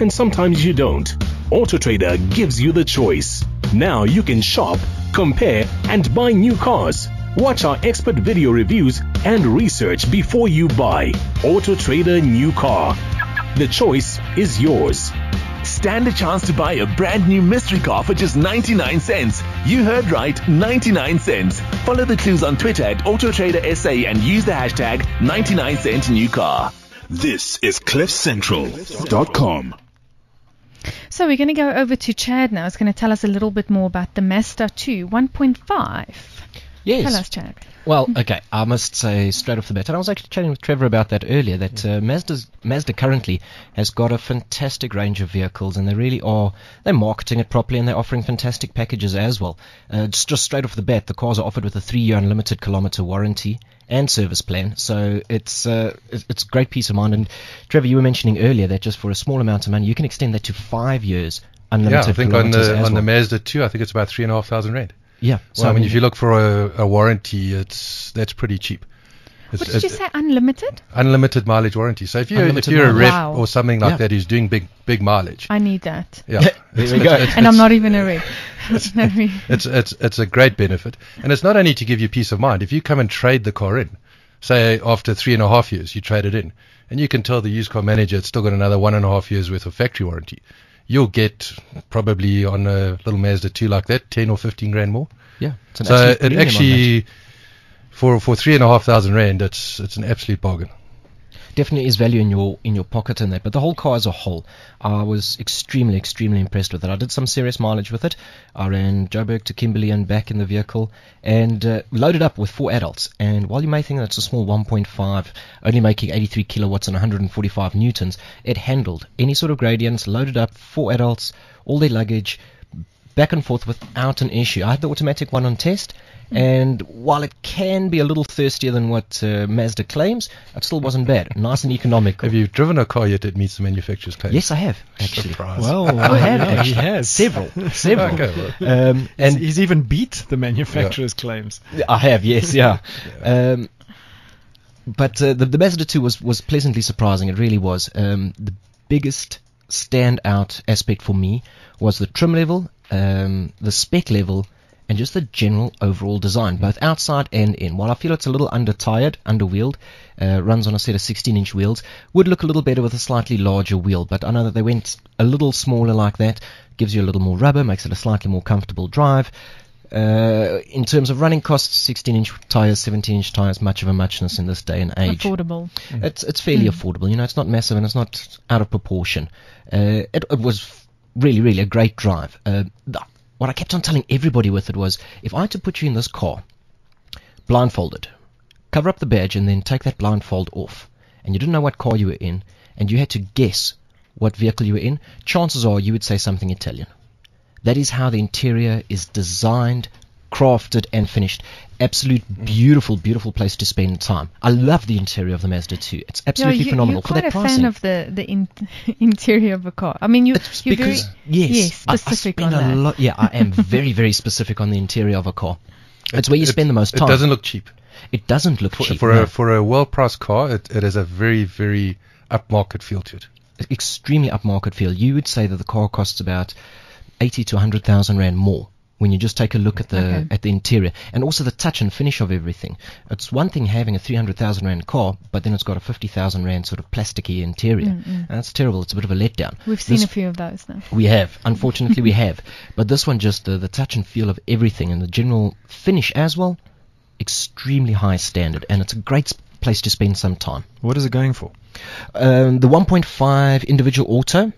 and sometimes you don't. AutoTrader gives you the choice. Now you can shop, compare, and buy new cars. Watch our expert video reviews and research before you buy. AutoTrader New Car. The choice is yours. Stand a chance to buy a brand new mystery car for just 99 cents. You heard right, 99 cents. Follow the clues on Twitter at AutoTraderSA and use the hashtag 99 cent new car. This is CliffCentral.com. So we're going to go over to Chad now. He's going to tell us a little bit more about the Mazda 2 1.5. Yes. Tell us, Chad. Well, okay, I must say straight off the bat, and I was actually chatting with Trevor about that earlier, that uh, Mazda's, Mazda currently has got a fantastic range of vehicles, and they really are, they're marketing it properly, and they're offering fantastic packages as well. Uh, just, just straight off the bat, the cars are offered with a three-year unlimited kilometer warranty and service plan, so it's, uh, it's it's great peace of mind. And Trevor, you were mentioning earlier that just for a small amount of money, you can extend that to five years unlimited yeah, I think on the as on the. Mazda 2, I think it's about three and a half thousand rand. Yeah, So I mean, mean, if you look for a, a warranty, it's that's pretty cheap. It's, What did you say? Unlimited? Unlimited mileage warranty. So if you if Unlimited you're a mileage. rep Wow. or something like Yeah. that who's doing big big mileage, I need that. yeah, there we go. And I'm not even a rep. No, it's it's it's a great benefit, and it's not only to give you peace of mind. If you come and trade the car in, say after three and a half years you trade it in, and you can tell the used car manager it's still got another one and a half years worth of factory warranty, you'll get probably on a little Mazda 2 like that ten or fifteen grand more. yeah, it's an So it premium on that. actually for for three and a half thousand rand, it's it's an absolute bargain. Definitely is value in your in your pocket in that. But the whole car as a whole, I was extremely extremely impressed with it. I did some serious mileage with it. I ran Joburg to Kimberley and back in the vehicle, and uh, loaded up with four adults. And while you may think that's a small 1.5, only making 83 kilowatts and 145 newtons, it handled any sort of gradients. Loaded up four adults, all their luggage, back and forth without an issue. I had the automatic one on test, and while it can be a little thirstier than what uh, Mazda claims, it still wasn't bad. Nice and economical. Have you driven a car yet that meets the manufacturer's claims? Yes, I have actually. Surprise. Well, I have yeah, actually. he has several, several. Okay, well. Um, and and he's even beat the manufacturer's claims. I have, yes, yeah. Um, but uh, the, the Mazda 2 was, was pleasantly surprising. It really was. Um, the biggest standout aspect for me was the trim level, um, the spec level, and just the general overall design, both outside and in. While I feel it's a little under-tired, under-wheeled, uh, runs on a set of 16-inch wheels, would look a little better with a slightly larger wheel. But I know that they went a little smaller like that, gives you a little more rubber, makes it a slightly more comfortable drive Uh, in terms of running costs, 16-inch tires, 17-inch tires, much of a muchness in this day and age. Affordable. It's it's fairly affordable. You know, it's not massive and it's not out of proportion. Uh, it, it was really, really a great drive. Uh, th- what I kept on telling everybody with it was, if I had to put you in this car, blindfolded, cover up the badge, and then take that blindfold off, and you didn't know what car you were in, and you had to guess what vehicle you were in, chances are you would say something Italian. That is how the interior is designed, crafted, and finished. Absolute mm. beautiful, beautiful place to spend time. I love the interior of the Mazda 2. It's absolutely you, phenomenal You're for quite that a pricing. fan of the the in, interior of a car. I mean, you It's you're because very yes, yes, specific I, on spend a that. lot. Yeah, I am very, very specific on the interior of a car. It's where you It- spend the most time. It doesn't look cheap. It doesn't look For, cheap. for no. a for a well-priced car, it, it has a very very upmarket feel to it. extremely upmarket feel. You would say that the car costs about eighty to hundred thousand rand more when you just take a look at the Okay. at the interior and also the touch and finish of everything. It's one thing having a three hundred thousand rand car, but then it's got a fifty thousand rand sort of plasticky interior. And that's terrible. It's a bit of a letdown. Mm, We've seen This- a few of those now. we have. Unfortunately, we have. But this one, just the, the touch and feel of everything and the general finish as well, extremely high standard. And it's a great s- place to spend some time. What is it going for? Um, the 1.5 individual auto,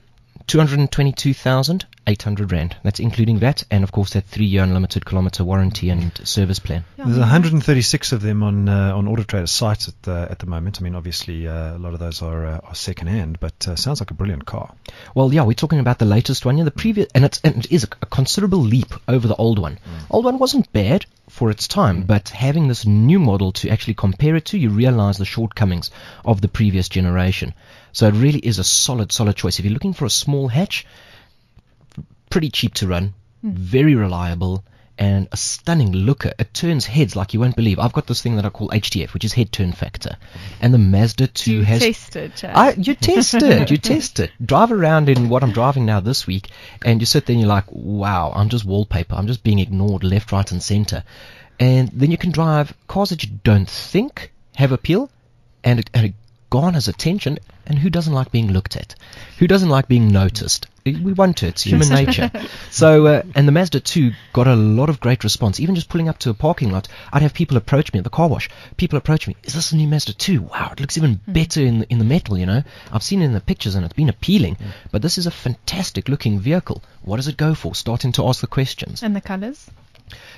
222,800 Rand. That's including that and, of course, that three year unlimited kilometer warranty and service plan. There's 136 of them on uh, on Auto Trader sites at the at the moment. I mean, obviously uh, a lot of those are uh, are second hand, but uh, sounds like a brilliant car. Well, yeah, we're talking about the latest one. Yeah, the previous, and it's and it is a, a considerable leap over the old one. Old one wasn't bad for its time, but having this new model to actually compare it to, you realize the shortcomings of the previous generation. So it really is a solid, solid choice. If you're looking for a small hatch, pretty cheap to run, hmm. very reliable, and a stunning looker. It turns heads like you won't believe. I've got this thing that I call HTF, which is head turn factor, and the Mazda 2 You has tested, Chad. I, you test it. You test it. Drive around in what I'm driving now this week, and you sit there and you're like, wow, I'm just wallpaper. I'm just being ignored left, right, and center. And then you can drive cars that you don't think have appeal, and it, and it garners attention. And who doesn't like being looked at? Who doesn't like being noticed? We want to. It's human nature. So, uh, and the Mazda 2 got a lot of great response. Even just pulling up to a parking lot, I'd have people approach me at the car wash. People approach me, is this a new Mazda 2? Wow, it looks even better in the, in the metal, you know. I've seen it in the pictures and it's been appealing. But this is a fantastic looking vehicle. What does it go for? Starting to ask the questions. and the colors.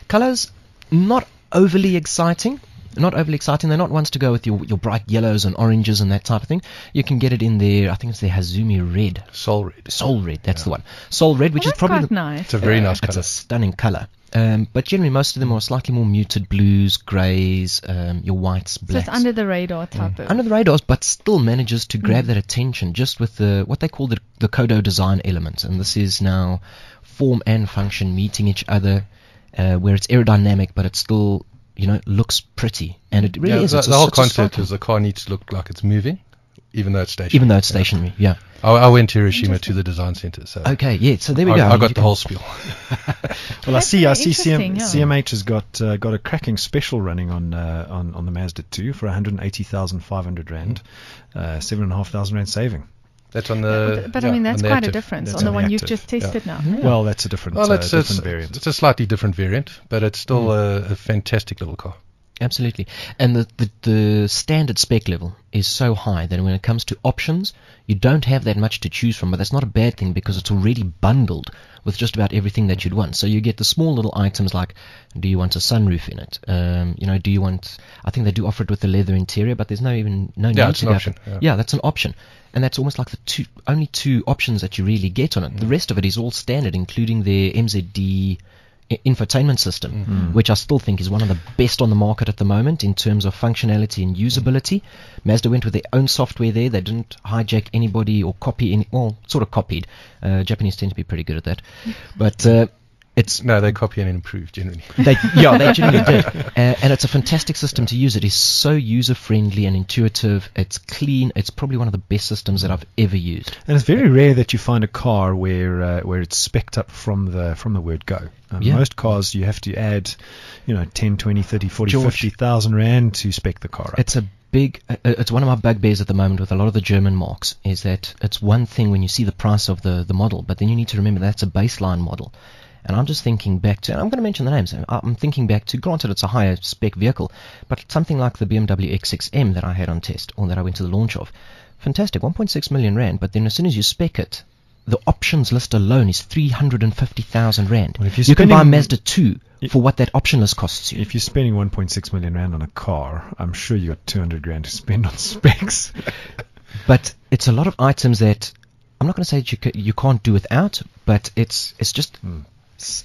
Colors, not overly exciting. Not overly exciting. They're not ones to go with your, your bright yellows and oranges and that type of thing. You can get it in their, I think it's their Hazumi red. Soul red. Soul red, that's the one. Soul red, which Well, is probably quite the, nice. It's a very nice it's color. a stunning color. Um, but generally, most of them are slightly more muted blues, greys, um, your whites, So blacks. it's under the radar type of. Under the radars, but still manages to grab that attention just with the what they call the, the Kodo design element. And this is now form and function meeting each other, uh, where it's aerodynamic, but it's still you know it looks pretty. And it really Yeah, is. the, It's a- the whole concept is the car needs to look like it's moving, even though it's stationary. even though it's stationary. Yeah. I, I went to Hiroshima to the design center, so Okay. Yeah. So there we I, go. I mean, got you the can- whole spiel. Well, I see. I see. CM, yeah. CMH has got uh, got a cracking special running on uh, on on the Mazda 2 for 180,500 rand, uh, seven and a half thousand rand saving. That's on the. but but yeah, I mean, that's the quite a difference That's on the on one the you've just tested now. Well, that's a different, Well, uh, it's, it's, different variant. it's a slightly different variant, but it's still Mm. a, a fantastic little car. Absolutely. And the, the, the standard spec level is so high that when it comes to options, you don't have that much to choose from. But that's not a bad thing because it's already bundled with just about everything that you'd want. So you get the small little items like, do you want a sunroof in it? Um, you know, do you want? I think they do offer it with the leather interior, but there's no even no Yeah, need it's to an go option, yeah. yeah, that's an option. And that's almost like the two only two options that you really get on it. Mm. The rest of it is all standard, including their MZD infotainment system, Mm-hmm. which I still think is one of the best on the market at the moment in terms of functionality and usability. Mazda went with their own software there. They didn't hijack anybody or copy any. Well, sort of copied. Uh, Japanese tend to be pretty good at that, but uh, it's No, they copy and improve generally. they, yeah, they genuinely did. Uh, and it's a fantastic system to use. It is so user friendly and intuitive. It's clean. It's probably one of the best systems that I've ever used. And it's very rare that you find a car where uh, where it's specced up from the from the word go. Um, Yeah. Most cars you have to add, you know, 10, 20, 30, 40, George. 50,000 rand to spec the car up. It's a big. Uh, it's one of my bugbears at the moment with a lot of the German marks. Is that it's one thing when you see the price of the the model, but then you need to remember that's a baseline model. And I'm just thinking back to, and I'm going to mention the names. I'm thinking back to, granted, it's a higher spec vehicle, but something like the BMW X6M that I had on test, or that I went to the launch of. Fantastic, 1.6 million rand, but then as soon as you spec it, the options list alone is 350,000 rand. Well, you can buy a Mazda 2 for what that option list costs you. If you're spending 1.6 million rand on a car, I'm sure you got 200 grand to spend on specs. But it's a lot of items that I'm not going to say that you, ca- you can't do without, but it's it's just s-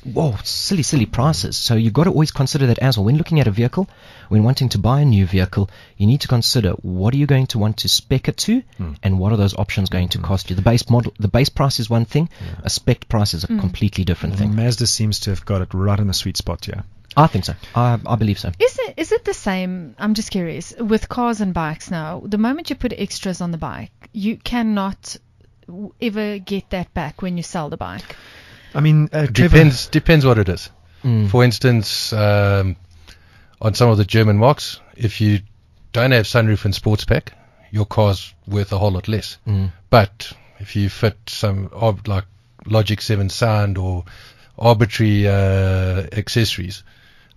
whoa, silly, silly prices. So you've got to always consider that as well. When looking at a vehicle, when wanting to buy a new vehicle, you need to consider what are you going to want to spec it to, hmm. and what are those options going to hmm. cost you. The base model, the base price is one thing. A spec price is a hmm. completely different thing. Mm. Mazda seems to have got it right in the sweet spot here. I think so. I, I believe so. Is it is it the same? I'm just curious. With cars and bikes now, the moment you put extras on the bike, you cannot ever get that back when you sell the bike. I mean, uh, Trevor, Depends depends what it is. Mm. For instance, um, on some of the German marks, if you don't have sunroof and sports pack, your car's worth a whole lot less. Mm. But if you fit some ob- like Logic 7 sound or arbitrary uh, accessories,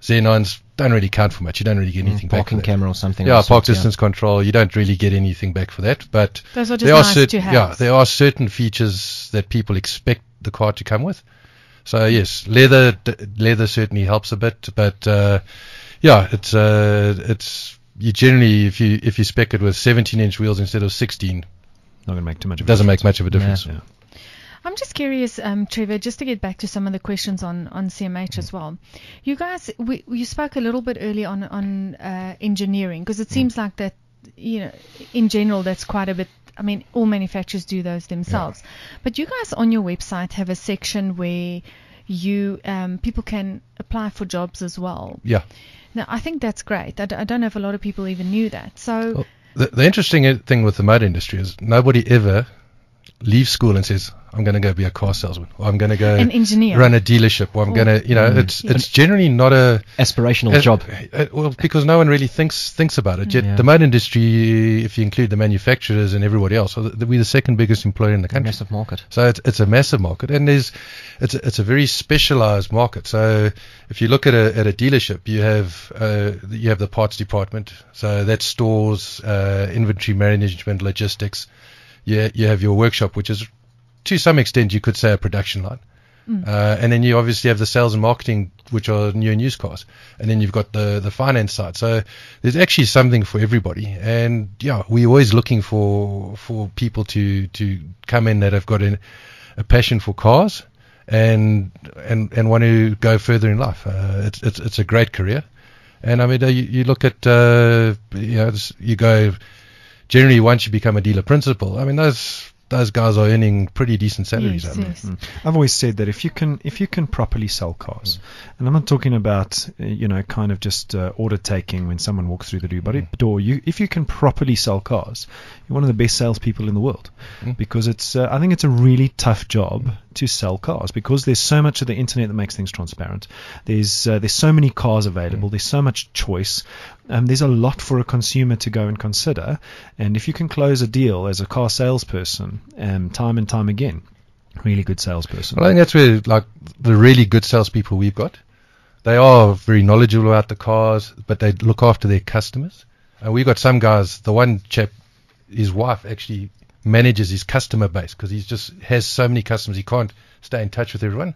Xenons don't really count for much. You don't really get anything back for Parking that. camera or something. Yeah, park sort, distance control. You don't really get anything back for that, but Those are just there are nice certain to yeah, there are certain features that people expect the car to come with. So yes, leather d- leather certainly helps a bit, but uh, yeah, it's uh, it's you generally if you if you spec it with 17 inch wheels instead of 16, not going to make too much. it Of a doesn't make much of a difference. Yeah. I'm just curious, um, Trevor, just to get back to some of the questions on, on CMH Mm. as well. You guys, we, you spoke a little bit earlier on on uh, engineering because Mm. it seems like that, you know, in general, that's quite a bit. I mean, all manufacturers do those themselves, but you guys on your website have a section where you um, people can apply for jobs as well. Yeah. Now, I think that's great. I, d- I don't know if a lot of people even knew that. So, Well, the, the interesting thing with the motor industry is nobody ever leaves school and says, "I'm going to go be a car salesman," or "I'm going to go An engineer. run a dealership," or "I'm Or- going to," you know, it's it's generally not a Aspirational Uh, job. uh, well, because no one really thinks thinks about it. Yet Yeah. the motor industry, if you include the manufacturers and everybody else, are the, we're the second biggest employer in the country. Massive market. So it's, it's a massive market, and there's it's a, it's a very specialized market. So if you look at a at a dealership, you have uh, you have the parts department, so that stores, uh, inventory management, logistics. You you have your workshop, which is to some extent you could say a production line. Uh, and then you obviously have the sales and marketing, which are new and used cars, and then you've got the the finance side. So there's actually something for everybody. And yeah, we're always looking for for people to to come in that have got an, a passion for cars and and and want to go further in life. Uh, it's it's it's a great career. And I mean, uh, you, you look at uh, you know you go generally once you become a dealer principal. I mean those those guys are earning pretty decent salaries. yes, out there. yes. I've always said that if you can if you can properly sell cars, and I'm not talking about uh, you know kind of just uh, order taking when someone walks through the door, Mm. door. You if you can properly sell cars, you're one of the best salespeople in the world Mm. because it's uh, I think it's a really tough job to sell cars because there's so much of the internet that makes things transparent. There's uh, there's so many cars available. There's so much choice. Um, there's a lot for a consumer to go and consider. And if you can close a deal as a car salesperson, um, time and time again, really good salesperson. Well, I think that's where like the really good salespeople we've got. They are very knowledgeable about the cars, but they look after their customers. And we've got some guys. The one chap, his wife actually manages his customer base because he just has so many customers he can't stay in touch with everyone,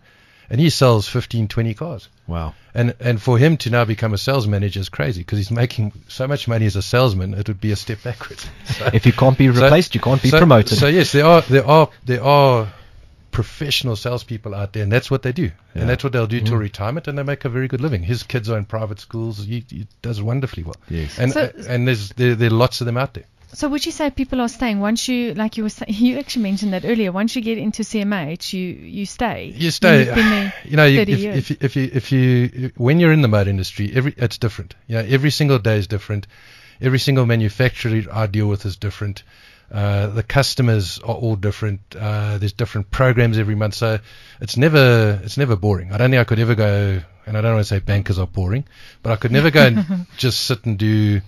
and he sells 15, 20 cars. Wow. And and for him to now become a sales manager is crazy because he's making so much money as a salesman. It would be a step backwards. So- If you can't be so- replaced, you can't be so- promoted. So yes, there are there are there are professional salespeople out there, and that's what they do, Yeah. and that's what they'll do till Mm. retirement, and they make a very good living. His kids are in private schools; he, he does wonderfully well. Yes. And So- uh, and there's there, there are lots of them out there. So would you say people are staying once you, like you were saying, you actually mentioned that earlier. Once you get into CMH, you you stay. You stay. You've been there You know, you, if, if you, if you if you when you're in the motor industry, every it's different. You know, every single day is different. Every single manufacturer I deal with is different. Uh, the customers are all different. Uh, there's different programs every month, so it's never it's never boring. I don't think I could ever go, and I don't want to say bankers are boring, but I could never go and just sit and do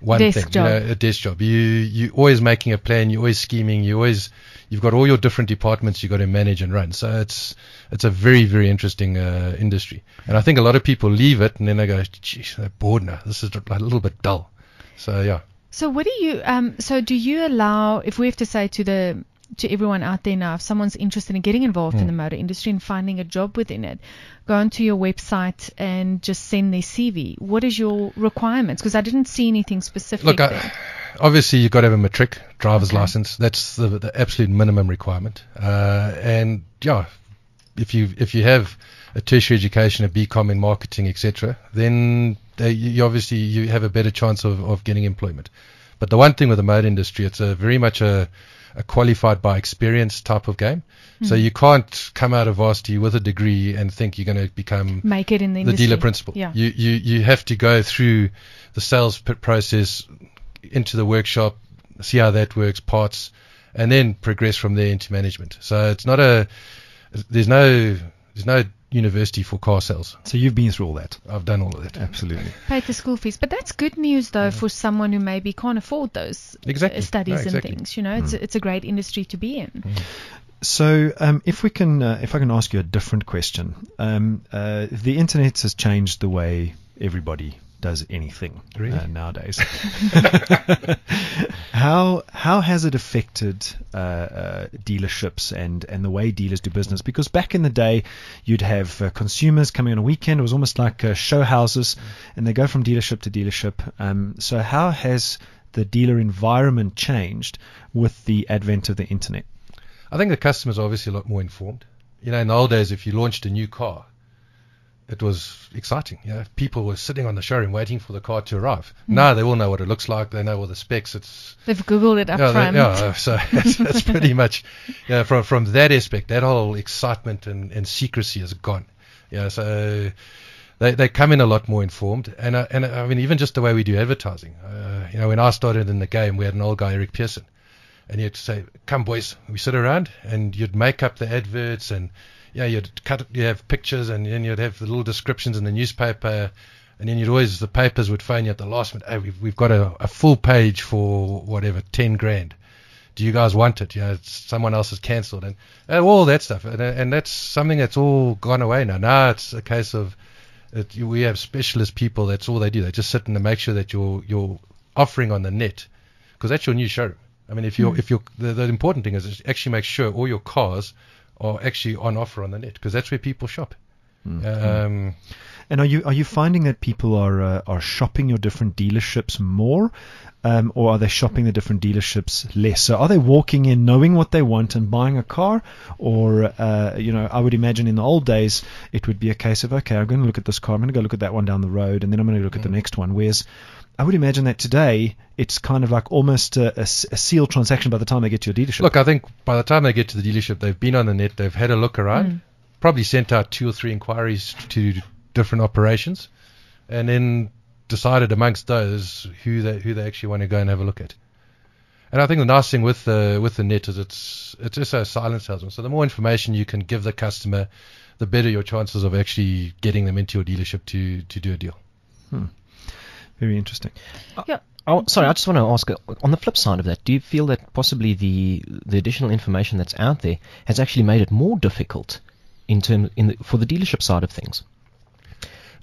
one Desk thing, job. you know, a desk job. You you always making a plan. You're always scheming. You always you've got all your different departments you've got to manage and run. So it's it's a very very interesting uh, industry. And I think a lot of people leave it and then they go, geez, they're bored now. This is a little bit dull. So yeah. So what do you um so do you allow if we have to say to the to everyone out there now if someone's interested in getting involved in the motor industry and finding a job within it go onto your website and just send their CV what is your requirements because I didn't see anything specific Look. I, obviously you've got to have a matric driver's Okay. license. That's the, the absolute minimum requirement. Uh, and yeah, if you if you have a tertiary education, a BCom in marketing, etc., then they, you obviously you have a better chance of, of getting employment. But the one thing with the motor industry, it's a very much a, a qualified by experience type of game. So Hmm. you can't come out of varsity with a degree and think you're going to become make it in the the dealer principal. yeah You, you you have to go through the sales process into the workshop, see how that works, parts, and then progress from there into management. So it's not a there's no there's no university for car sales. So you've been through all that. I've done all of that. Absolutely. paid the school fees but that's good news though for someone who maybe can't afford those Exactly. uh, studies No, and things you know it's a, it's a great industry to be in So, um, if we can, uh, if I can ask you a different question, um, uh, the internet has changed the way everybody does anything Really? uh, nowadays. how how has it affected uh, uh, dealerships and and the way dealers do business? Because back in the day, you'd have uh, consumers coming on a weekend. It was almost like uh, show houses, and they go from dealership to dealership. Um, so, how has the dealer environment changed with the advent of the internet? I think the customer's obviously a lot more informed. You know, in the old days, if you launched a new car, it was exciting. You know, people were sitting on the showroom waiting for the car to arrive. Now they all know what it looks like. They know all the specs. It's they've googled it up yeah, front they- yeah. So that's, that's pretty much yeah. From from that aspect, that whole excitement and, and secrecy is gone. Yeah. So they they come in a lot more informed, and uh, and uh, I mean even just the way we do advertising. Uh, you know, when I started in the game, we had an old guy, Eric Pearson, and he'd say, "Come, boys, we sit around," and you'd make up the adverts and. Yeah, you'd cut. You have pictures, and then you'd have the little descriptions in the newspaper, and then you'd always the papers would phone you at the last minute. Hey, we've, we've got a, a full page for whatever ten grand. Do you guys want it? You know, it's, someone else has cancelled, and, and all that stuff, and, and that's something that's all gone away now. Now it's a case of it, we have specialist people. That's all they do. They just sit and make sure that you're you're offering on the net, because that's your new showroom. I mean, if you're hmm. if you're the, the important thing is it actually make sure all your cars are actually on offer on the net, because that's where people shop. Um, And are you are you finding that people are uh, are shopping your different dealerships more, um, or are they shopping the different dealerships less? So are they walking in knowing what they want and buying a car, or uh, you know, I would imagine in the old days it would be a case of okay, I'm going to look at this car, I'm going to go look at that one down the road, and then I'm going to look at the next one. Whereas I would imagine that today it's kind of like almost a sealed transaction by the time they get to your dealership. Look, I think by the time they get to the dealership, they've been on the net, they've had a look around, hmm. probably sent out two or three inquiries to different operations, and then decided amongst those who they who they actually want to go and have a look at. And I think the nice thing with the with the net is it's it's just a silent salesman. So the more information you can give the customer, the better your chances of actually getting them into your dealership to to do a deal. Hmm. Very interesting. Oh, sorry, I just want to ask uh, on the flip side of that, do you feel that possibly the the additional information that's out there has actually made it more difficult in term in the, for the dealership side of things?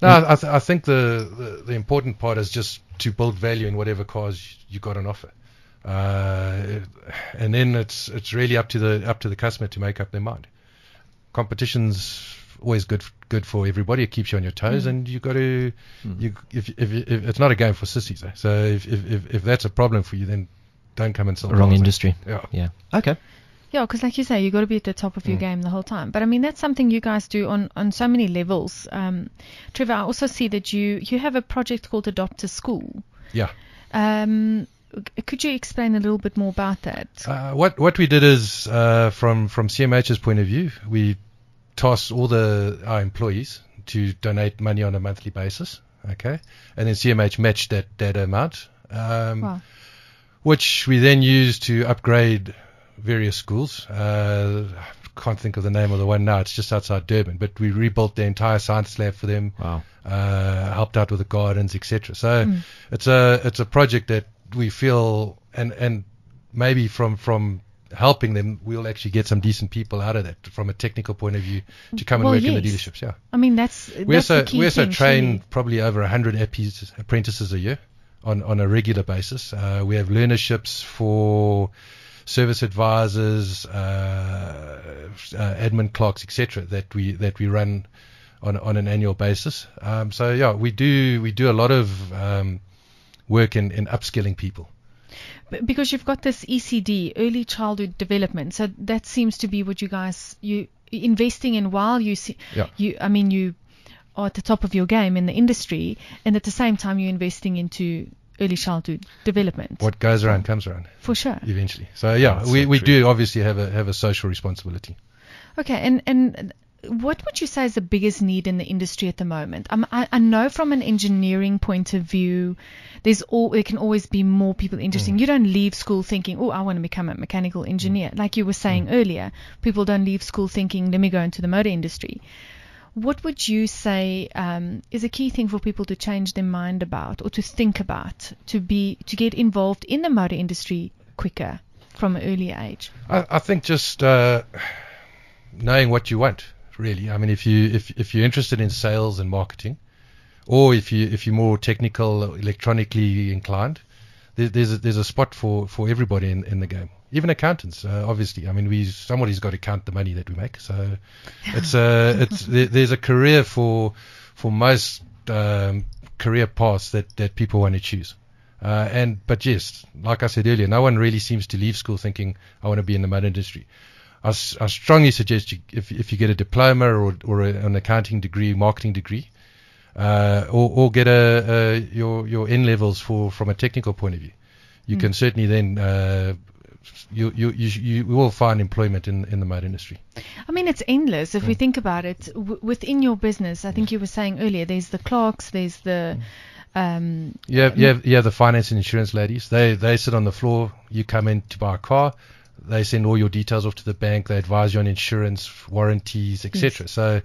No, I, th- I think the, the, the important part is just to build value in whatever cars you got on offer, uh, and then it's it's really up to the up to the customer to make up their mind. Competition's always good good for everybody. It keeps you on your toes, and you got to you if, if if it's not a game for sissies. Eh? So if, if if if that's a problem for you, then don't come and sell. The wrong cars, eh? industry. Yeah. Yeah. Okay. Yeah, because like you say, you got to be at the top of your Mm. game the whole time. But I mean, that's something you guys do on, on so many levels. Um, Trevor, I also see that you you have a project called Adopt a School. Yeah. Um, could you explain a little bit more about that? Uh, what what we did is uh, from from CMH's point of view, we tasked all the our employees to donate money on a monthly basis. Okay, and then CMH matched that that amount, um, Wow. which we then used to upgrade various schools. Uh, can't think of the name of the one now. It's just outside Durban, but we rebuilt the entire science lab for them. Wow. Uh, helped out with the gardens, etc. So it's a it's a project that we feel and and maybe from from helping them, we'll actually get some decent people out of that from a technical point of view to come and Well, work in the dealerships. Yeah. I mean, that's We that's also the key we also train probably over 100 appies, apprentices a year on, on a regular basis. Uh, we have learnerships for service advisors, uh, uh, admin clerks, etc. That we that we run on on an annual basis. Um, so yeah, we do we do a lot of um, work in, in upskilling people. B- because you've got this ECD, early childhood development. So that seems to be what you guys you investing in while you see Yeah. you. I mean, you are at the top of your game in the industry, and at the same time you're investing into early childhood development. What goes around comes around For sure. eventually. So yeah, That's we, so we true. do obviously have a have a social responsibility. Okay, and and what would you say is the biggest need in the industry at the moment? Um, I, I know from an engineering point of view, there's all there can always be more people interested. You don't leave school thinking, oh, I want to become a mechanical engineer. Like you were saying earlier, people don't leave school thinking, let me go into the motor industry. What would you say um, is a key thing for people to change their mind about or to think about to be to get involved in the motor industry quicker from an early age? I, I think just uh, knowing what you want, really. I mean, if you if if you're interested in sales and marketing, or if you if you're more technical, electronically inclined, there, there's a, there's a spot for, for everybody in, in the game. Even accountants, uh, obviously. I mean, we somebody's got to count the money that we make. So it's uh, it's there, there's a career for for most um, career paths that, that people want to choose. Uh, and but yes, like I said earlier, no one really seems to leave school thinking I want to be in the mud industry. I, I strongly suggest you, if if you get a diploma or or a, an accounting degree, marketing degree, uh, or or get a, a your your N levels for from a technical point of view, you can certainly then uh, you, you you you will find employment in in the mud industry. I mean, it's endless if we think about it. W- within your business, I think you were saying earlier, there's the clerks, there's the. Um, You have, you have, you have the finance and insurance ladies. They they sit on the floor. You come in to buy a car. They send all your details off to the bank. They advise you on insurance, warranties, etc. So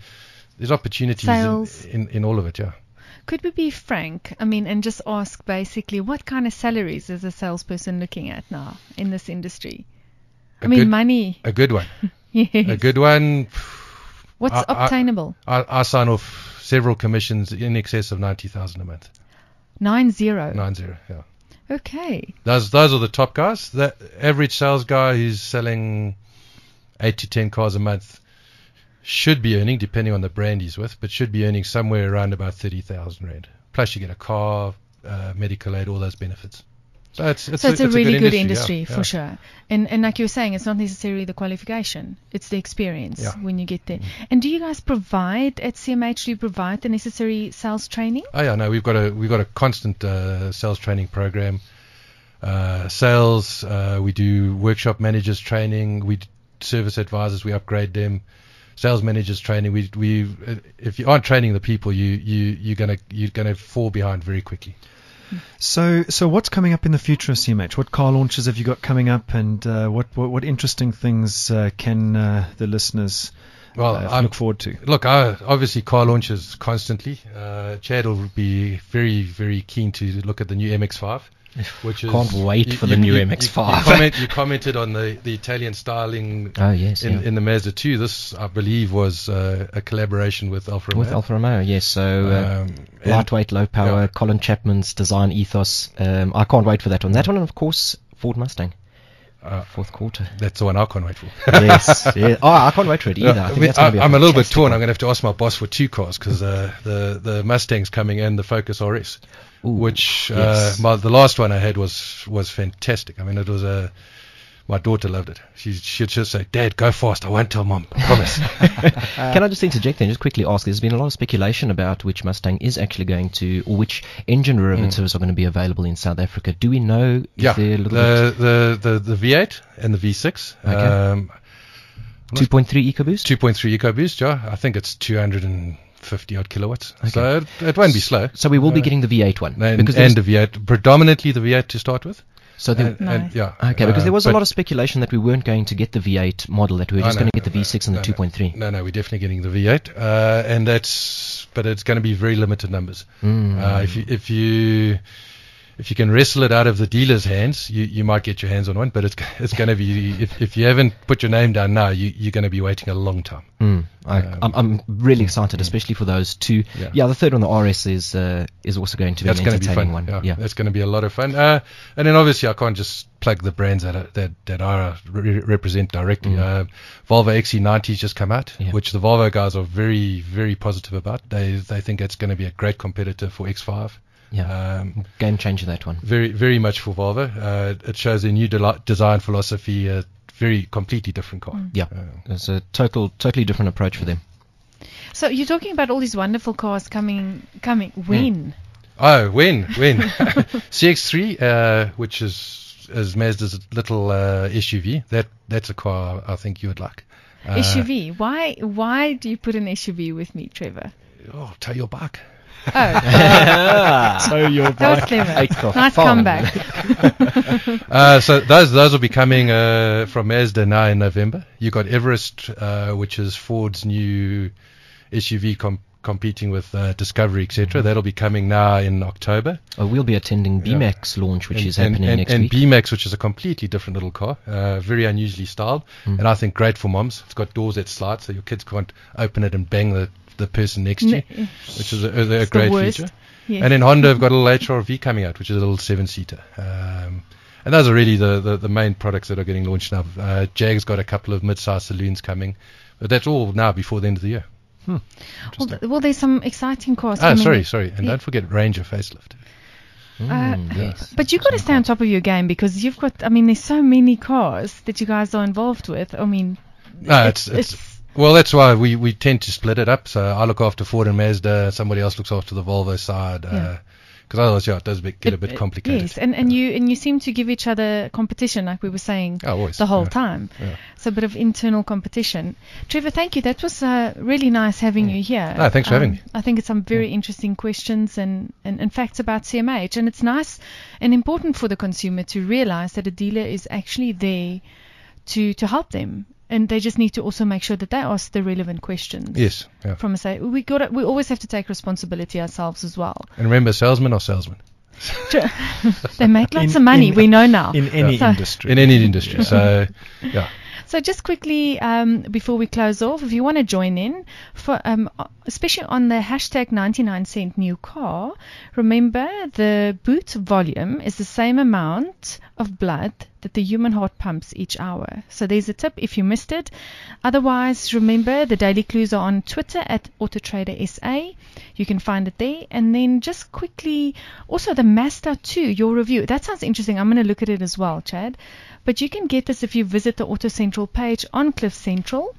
there's opportunities in, in, in all of it. Yeah. could we be frank? I mean, and just ask basically what kind of salaries is a salesperson looking at now in this industry? I A mean, good- money. A good one. Yes. A good one. What's I- I- obtainable? I, I sign off several commissions in excess of ninety thousand a month. Nine zero. Nine zero. Yeah. Okay. Those those are the top guys. The average sales guy who's selling eight to ten cars a month should be earning, depending on the brand he's with, but should be earning somewhere around about thirty thousand rand. Plus, you get a car, uh, medical aid, all those benefits. So it's so it's a, really good industry, yeah, for yeah. sure. And and like you were saying, it's not necessarily the qualification; it's the experience Yeah. Mm. when you get there. And do you guys provide at CMH? Do you provide the necessary sales training? Oh yeah, no, we've got a we've got a constant uh, sales training program. Uh, sales, uh, we do workshop managers training. We d- service advisors, we upgrade them. Sales managers training. We we if you aren't training the people, you you you're gonna you're gonna fall behind very quickly. So, so what's coming up in the future of CMH? What car launches have you got coming up, and uh, what, what what interesting things uh, can uh, the listeners Well, uh, I'm, look forward to? look, I, obviously car launches constantly. Uh, Chad will be very very keen to look at the new MX-5. Which is Can't wait you- for the new you- you- MX-5. You, comment, you commented on the, the Italian styling Oh yes, in, yeah. in the Mazda 2. This, I believe, was uh, a collaboration with Alfa Romeo. with Alfa Romeo, yes. So uh, Um, lightweight, low power. yeah. Colin Chapman's design ethos. Um, I can't wait for that one. That one, and of course, Ford Mustang, uh, fourth quarter. that's the one I can't wait for. yes, yeah. Oh, I can't wait for it either. I I think mean, that's gonna be I, am a little bit torn. one. I'm going to have to ask my boss for two cars because uh, the the Mustang's coming and the Focus RS, Ooh, which yes. uh, my, the last one I had was was fantastic. I mean, it was a my daughter loved it. She she'd just say, "Dad, go fast. I won't tell mom. I promise." Can I just interject and just quickly ask? There's been a lot of speculation about which Mustang is actually going to, or which engine derivatives are going to be available in South Africa. Do we know? Is Mm. yeah, there a little bit the, the the the V8 and the V6. Okay. Um, 2.3 EcoBoost? 2.3 EcoBoost. Yeah, I think it's 250 odd kilowatts. So it, it won't be slow. So we will be Uh, getting the V8 one and, because and there's- the V8, predominantly the V8 to start with. So there, And- and, yeah. okay, because uh, there was a lot of speculation that we weren't going to get the V8 model, that we were just no, going to get the V6 and the no, 2.3. No, no, we're definitely getting the V8, uh, and that's but it's going to be very limited numbers. Mm. Uh, if you if you if you can wrestle it out of the dealer's hands, you, you might get your hands on one. But it's it's going to be if, if you haven't put your name down now, you you're going to be waiting a long time. Mm. I, Um, I'm, I'm really excited, especially for those two. Yeah. Yeah, the third one, the RS, is uh, is also going to be That's an going to be entertaining fun. one. Yeah, that's going to be a lot of fun. Uh, and then obviously I can't just plug the brands that are, that that I re- represent directly. Mm. Uh, Volvo XC90 has just come out, Yeah. which the Volvo guys are very very positive about. They they think it's going to be a great competitor for X5. Yeah. Um, Game changer, that one. very very much for Volvo. Uh, it shows a new de- design philosophy, a very completely different car. Yeah. Uh, It's a total, totally different approach for them. So you're talking about all these wonderful cars coming, coming. When? Oh, when? When? CX-3, uh, which is, is Mazda's little uh, SUV. That That's a car I think you would like. Uh, SUV. Why? Why do you put an SUV with me, Trevor? Oh, tell your back. Oh, So your that was clever. Nice fun. comeback. Uh, so those those will be coming uh, from Mazda now in November. You've got Everest, uh, which is Ford's new SUV com- competing with uh, Discovery, etc. That'll be coming now in October. Uh, we'll be attending Yeah. B-MAX launch, which and, is happening and, next and week. B-MAX, which is a completely different little car, uh, very unusually styled, Mm. and I think great for moms. It's got doors that slide, so your kids can't open it and bang the, the person next to you, which is a, a, great feature. Yes. And then Honda have got a little HR-V coming out, which is a little seven-seater. Um, and those are really the, the, the main products that are getting launched now. Uh, Jag's got a couple of mid-sized saloons coming, but that's all now before the end of the year. well, th- well, there's some exciting cars. Ah, sorry, sorry, and Yeah. don't forget Ranger facelift. Mm, Uh, yes. But you've got to stay on top of your game because you've got. I mean, there's so many cars that you guys are involved with. I mean, No, it's, it's, well, that's why we, we tend to split it up. So I look after Ford and Mazda, somebody else looks after the Volvo side. Yeah. Because otherwise, yeah, it does get a bit complicated. Yes, and, and you and you seem to give each other competition, like we were saying Oh, always. the whole yeah. time. Yeah. So a bit of internal competition. Trevor, thank you. That was uh, really nice having you here. No, thanks for having Um, me. I think it's some very interesting questions and, and, and facts about CMH. And it's nice and important for the consumer to realize that a dealer is actually there to, to help them. And they just need to also make sure that they ask the relevant questions. Yes. Yeah. From a say, we got we always have to take responsibility ourselves as well. And remember, salesmen are salesmen they make lots In- of money. in- we know now. in any So- industry. in any industry. So, yeah. So just quickly um, before we close off, if you want to join in, for um, especially on the hashtag 99 cent new car, remember the boot volume is the same amount of blood that the human heart pumps each hour. So there's a tip if you missed it. Otherwise, remember the daily clues are on Twitter at AutotraderSA. You can find it there. And then just quickly, also the Mazda 2, your review. That sounds interesting. I'm going to look at it as well, Chad. But you can get this if you visit the Auto Central page on Cliff Central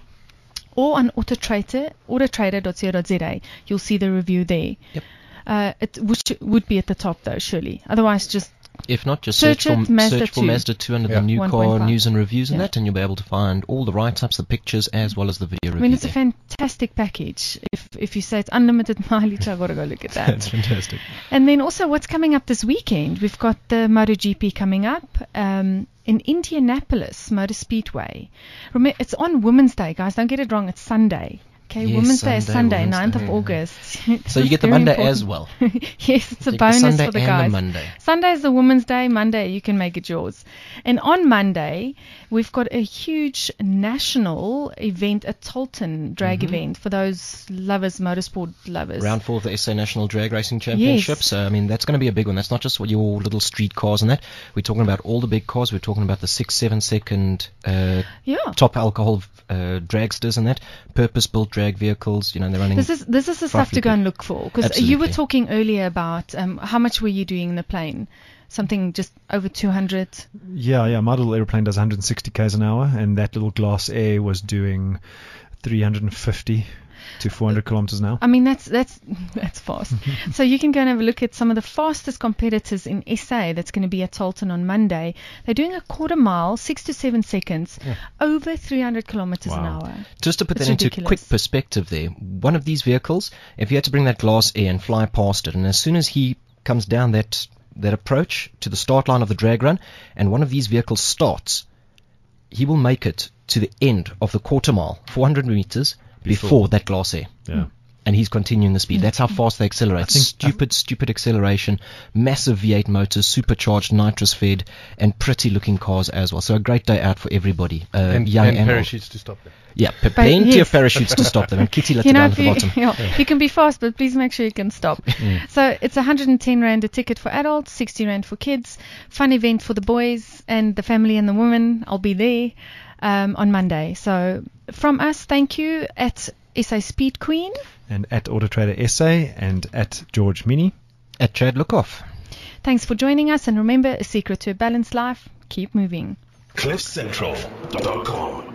or on Autotrader, autotrader.co.za. You'll see the review there. Yep. Uh, it would, would be at the top though, surely. Otherwise, just If not, just Search search, for Mazda search for 2. Mazda 2 under Yeah. the new car 1.5. news and reviews and Yeah. that, and you'll be able to find all the write-ups, the pictures, as well as the video I review. mean, it's a fantastic package. If if you say it's unlimited mileage, I've gotta go look at that. That's fantastic. And then also, what's coming up this weekend? We've got the MotoGP coming up um, in Indianapolis Motor Speedway. Remember, it's on Women's Day, guys. Don't get it wrong. It's Sunday. Okay, Yes, Women's Day is Sunday, Sunday, Women's 9th Day. of August. So you get the Monday as well. yes, it's a the bonus Sunday for the and guys. the Monday. Sunday is the Women's Day. Monday, you can make it yours. And on Monday, we've got a huge national event, a Tarlton drag event for those lovers, motorsport lovers. Round four of the SA National Drag Racing Championship. Yes. So, I mean, that's going to be a big one. That's not just what your little street cars and that. We're talking about all the big cars. We're talking about the six, seven second uh, yeah. top alcohol uh, dragsters and that. Purpose built drag vehicles. You know, they're running. This is this is the stuff to go and look for because you were talking earlier about um, how much were you doing in the plane? Something just over 200. Yeah, yeah. My little airplane does 160 k's an hour, and that little Glasair was doing 350 to 400 uh, kilometers now. I mean that's that's that's fast. so you can go and have a look at some of the fastest competitors in SA. That's going to be at Tarlton on Monday. They're doing a quarter mile, six to seven seconds, over 300 kilometers an hour. Just to put It's that into quick perspective there, one of these vehicles, if you had to bring that Glasair and fly past it, and as soon as he comes down that that approach to the start line of the drag run, and one of these vehicles starts, he will make it to the end of the quarter mile, 400 meters before, Before. that Glasair. Yeah. Hmm. And he's continuing the speed. Hmm. That's how fast they accelerate. think- stupid, stupid acceleration, massive V8 motors, supercharged, nitrous fed, and pretty looking cars as well. So a great day out for everybody, uh, and, young and and, old. parachutes to stop them. Yeah, p- plenty yes. of parachutes to stop them. And Kitty let you it know, down at the you, bottom. yeah, you can be fast, but please make sure you can stop. Hmm. So it's 110 rand a ticket for adults, 60 rand for kids. Fun event for the boys and the family and the women. I'll be there um, on Monday. So from us, thank you at SA Speed Queen. And at Auto Trader SA and at George Mienie. At Chad Luckhoff. Thanks for joining us, and remember, a secret to a balanced life: keep moving. CliffCentral.com.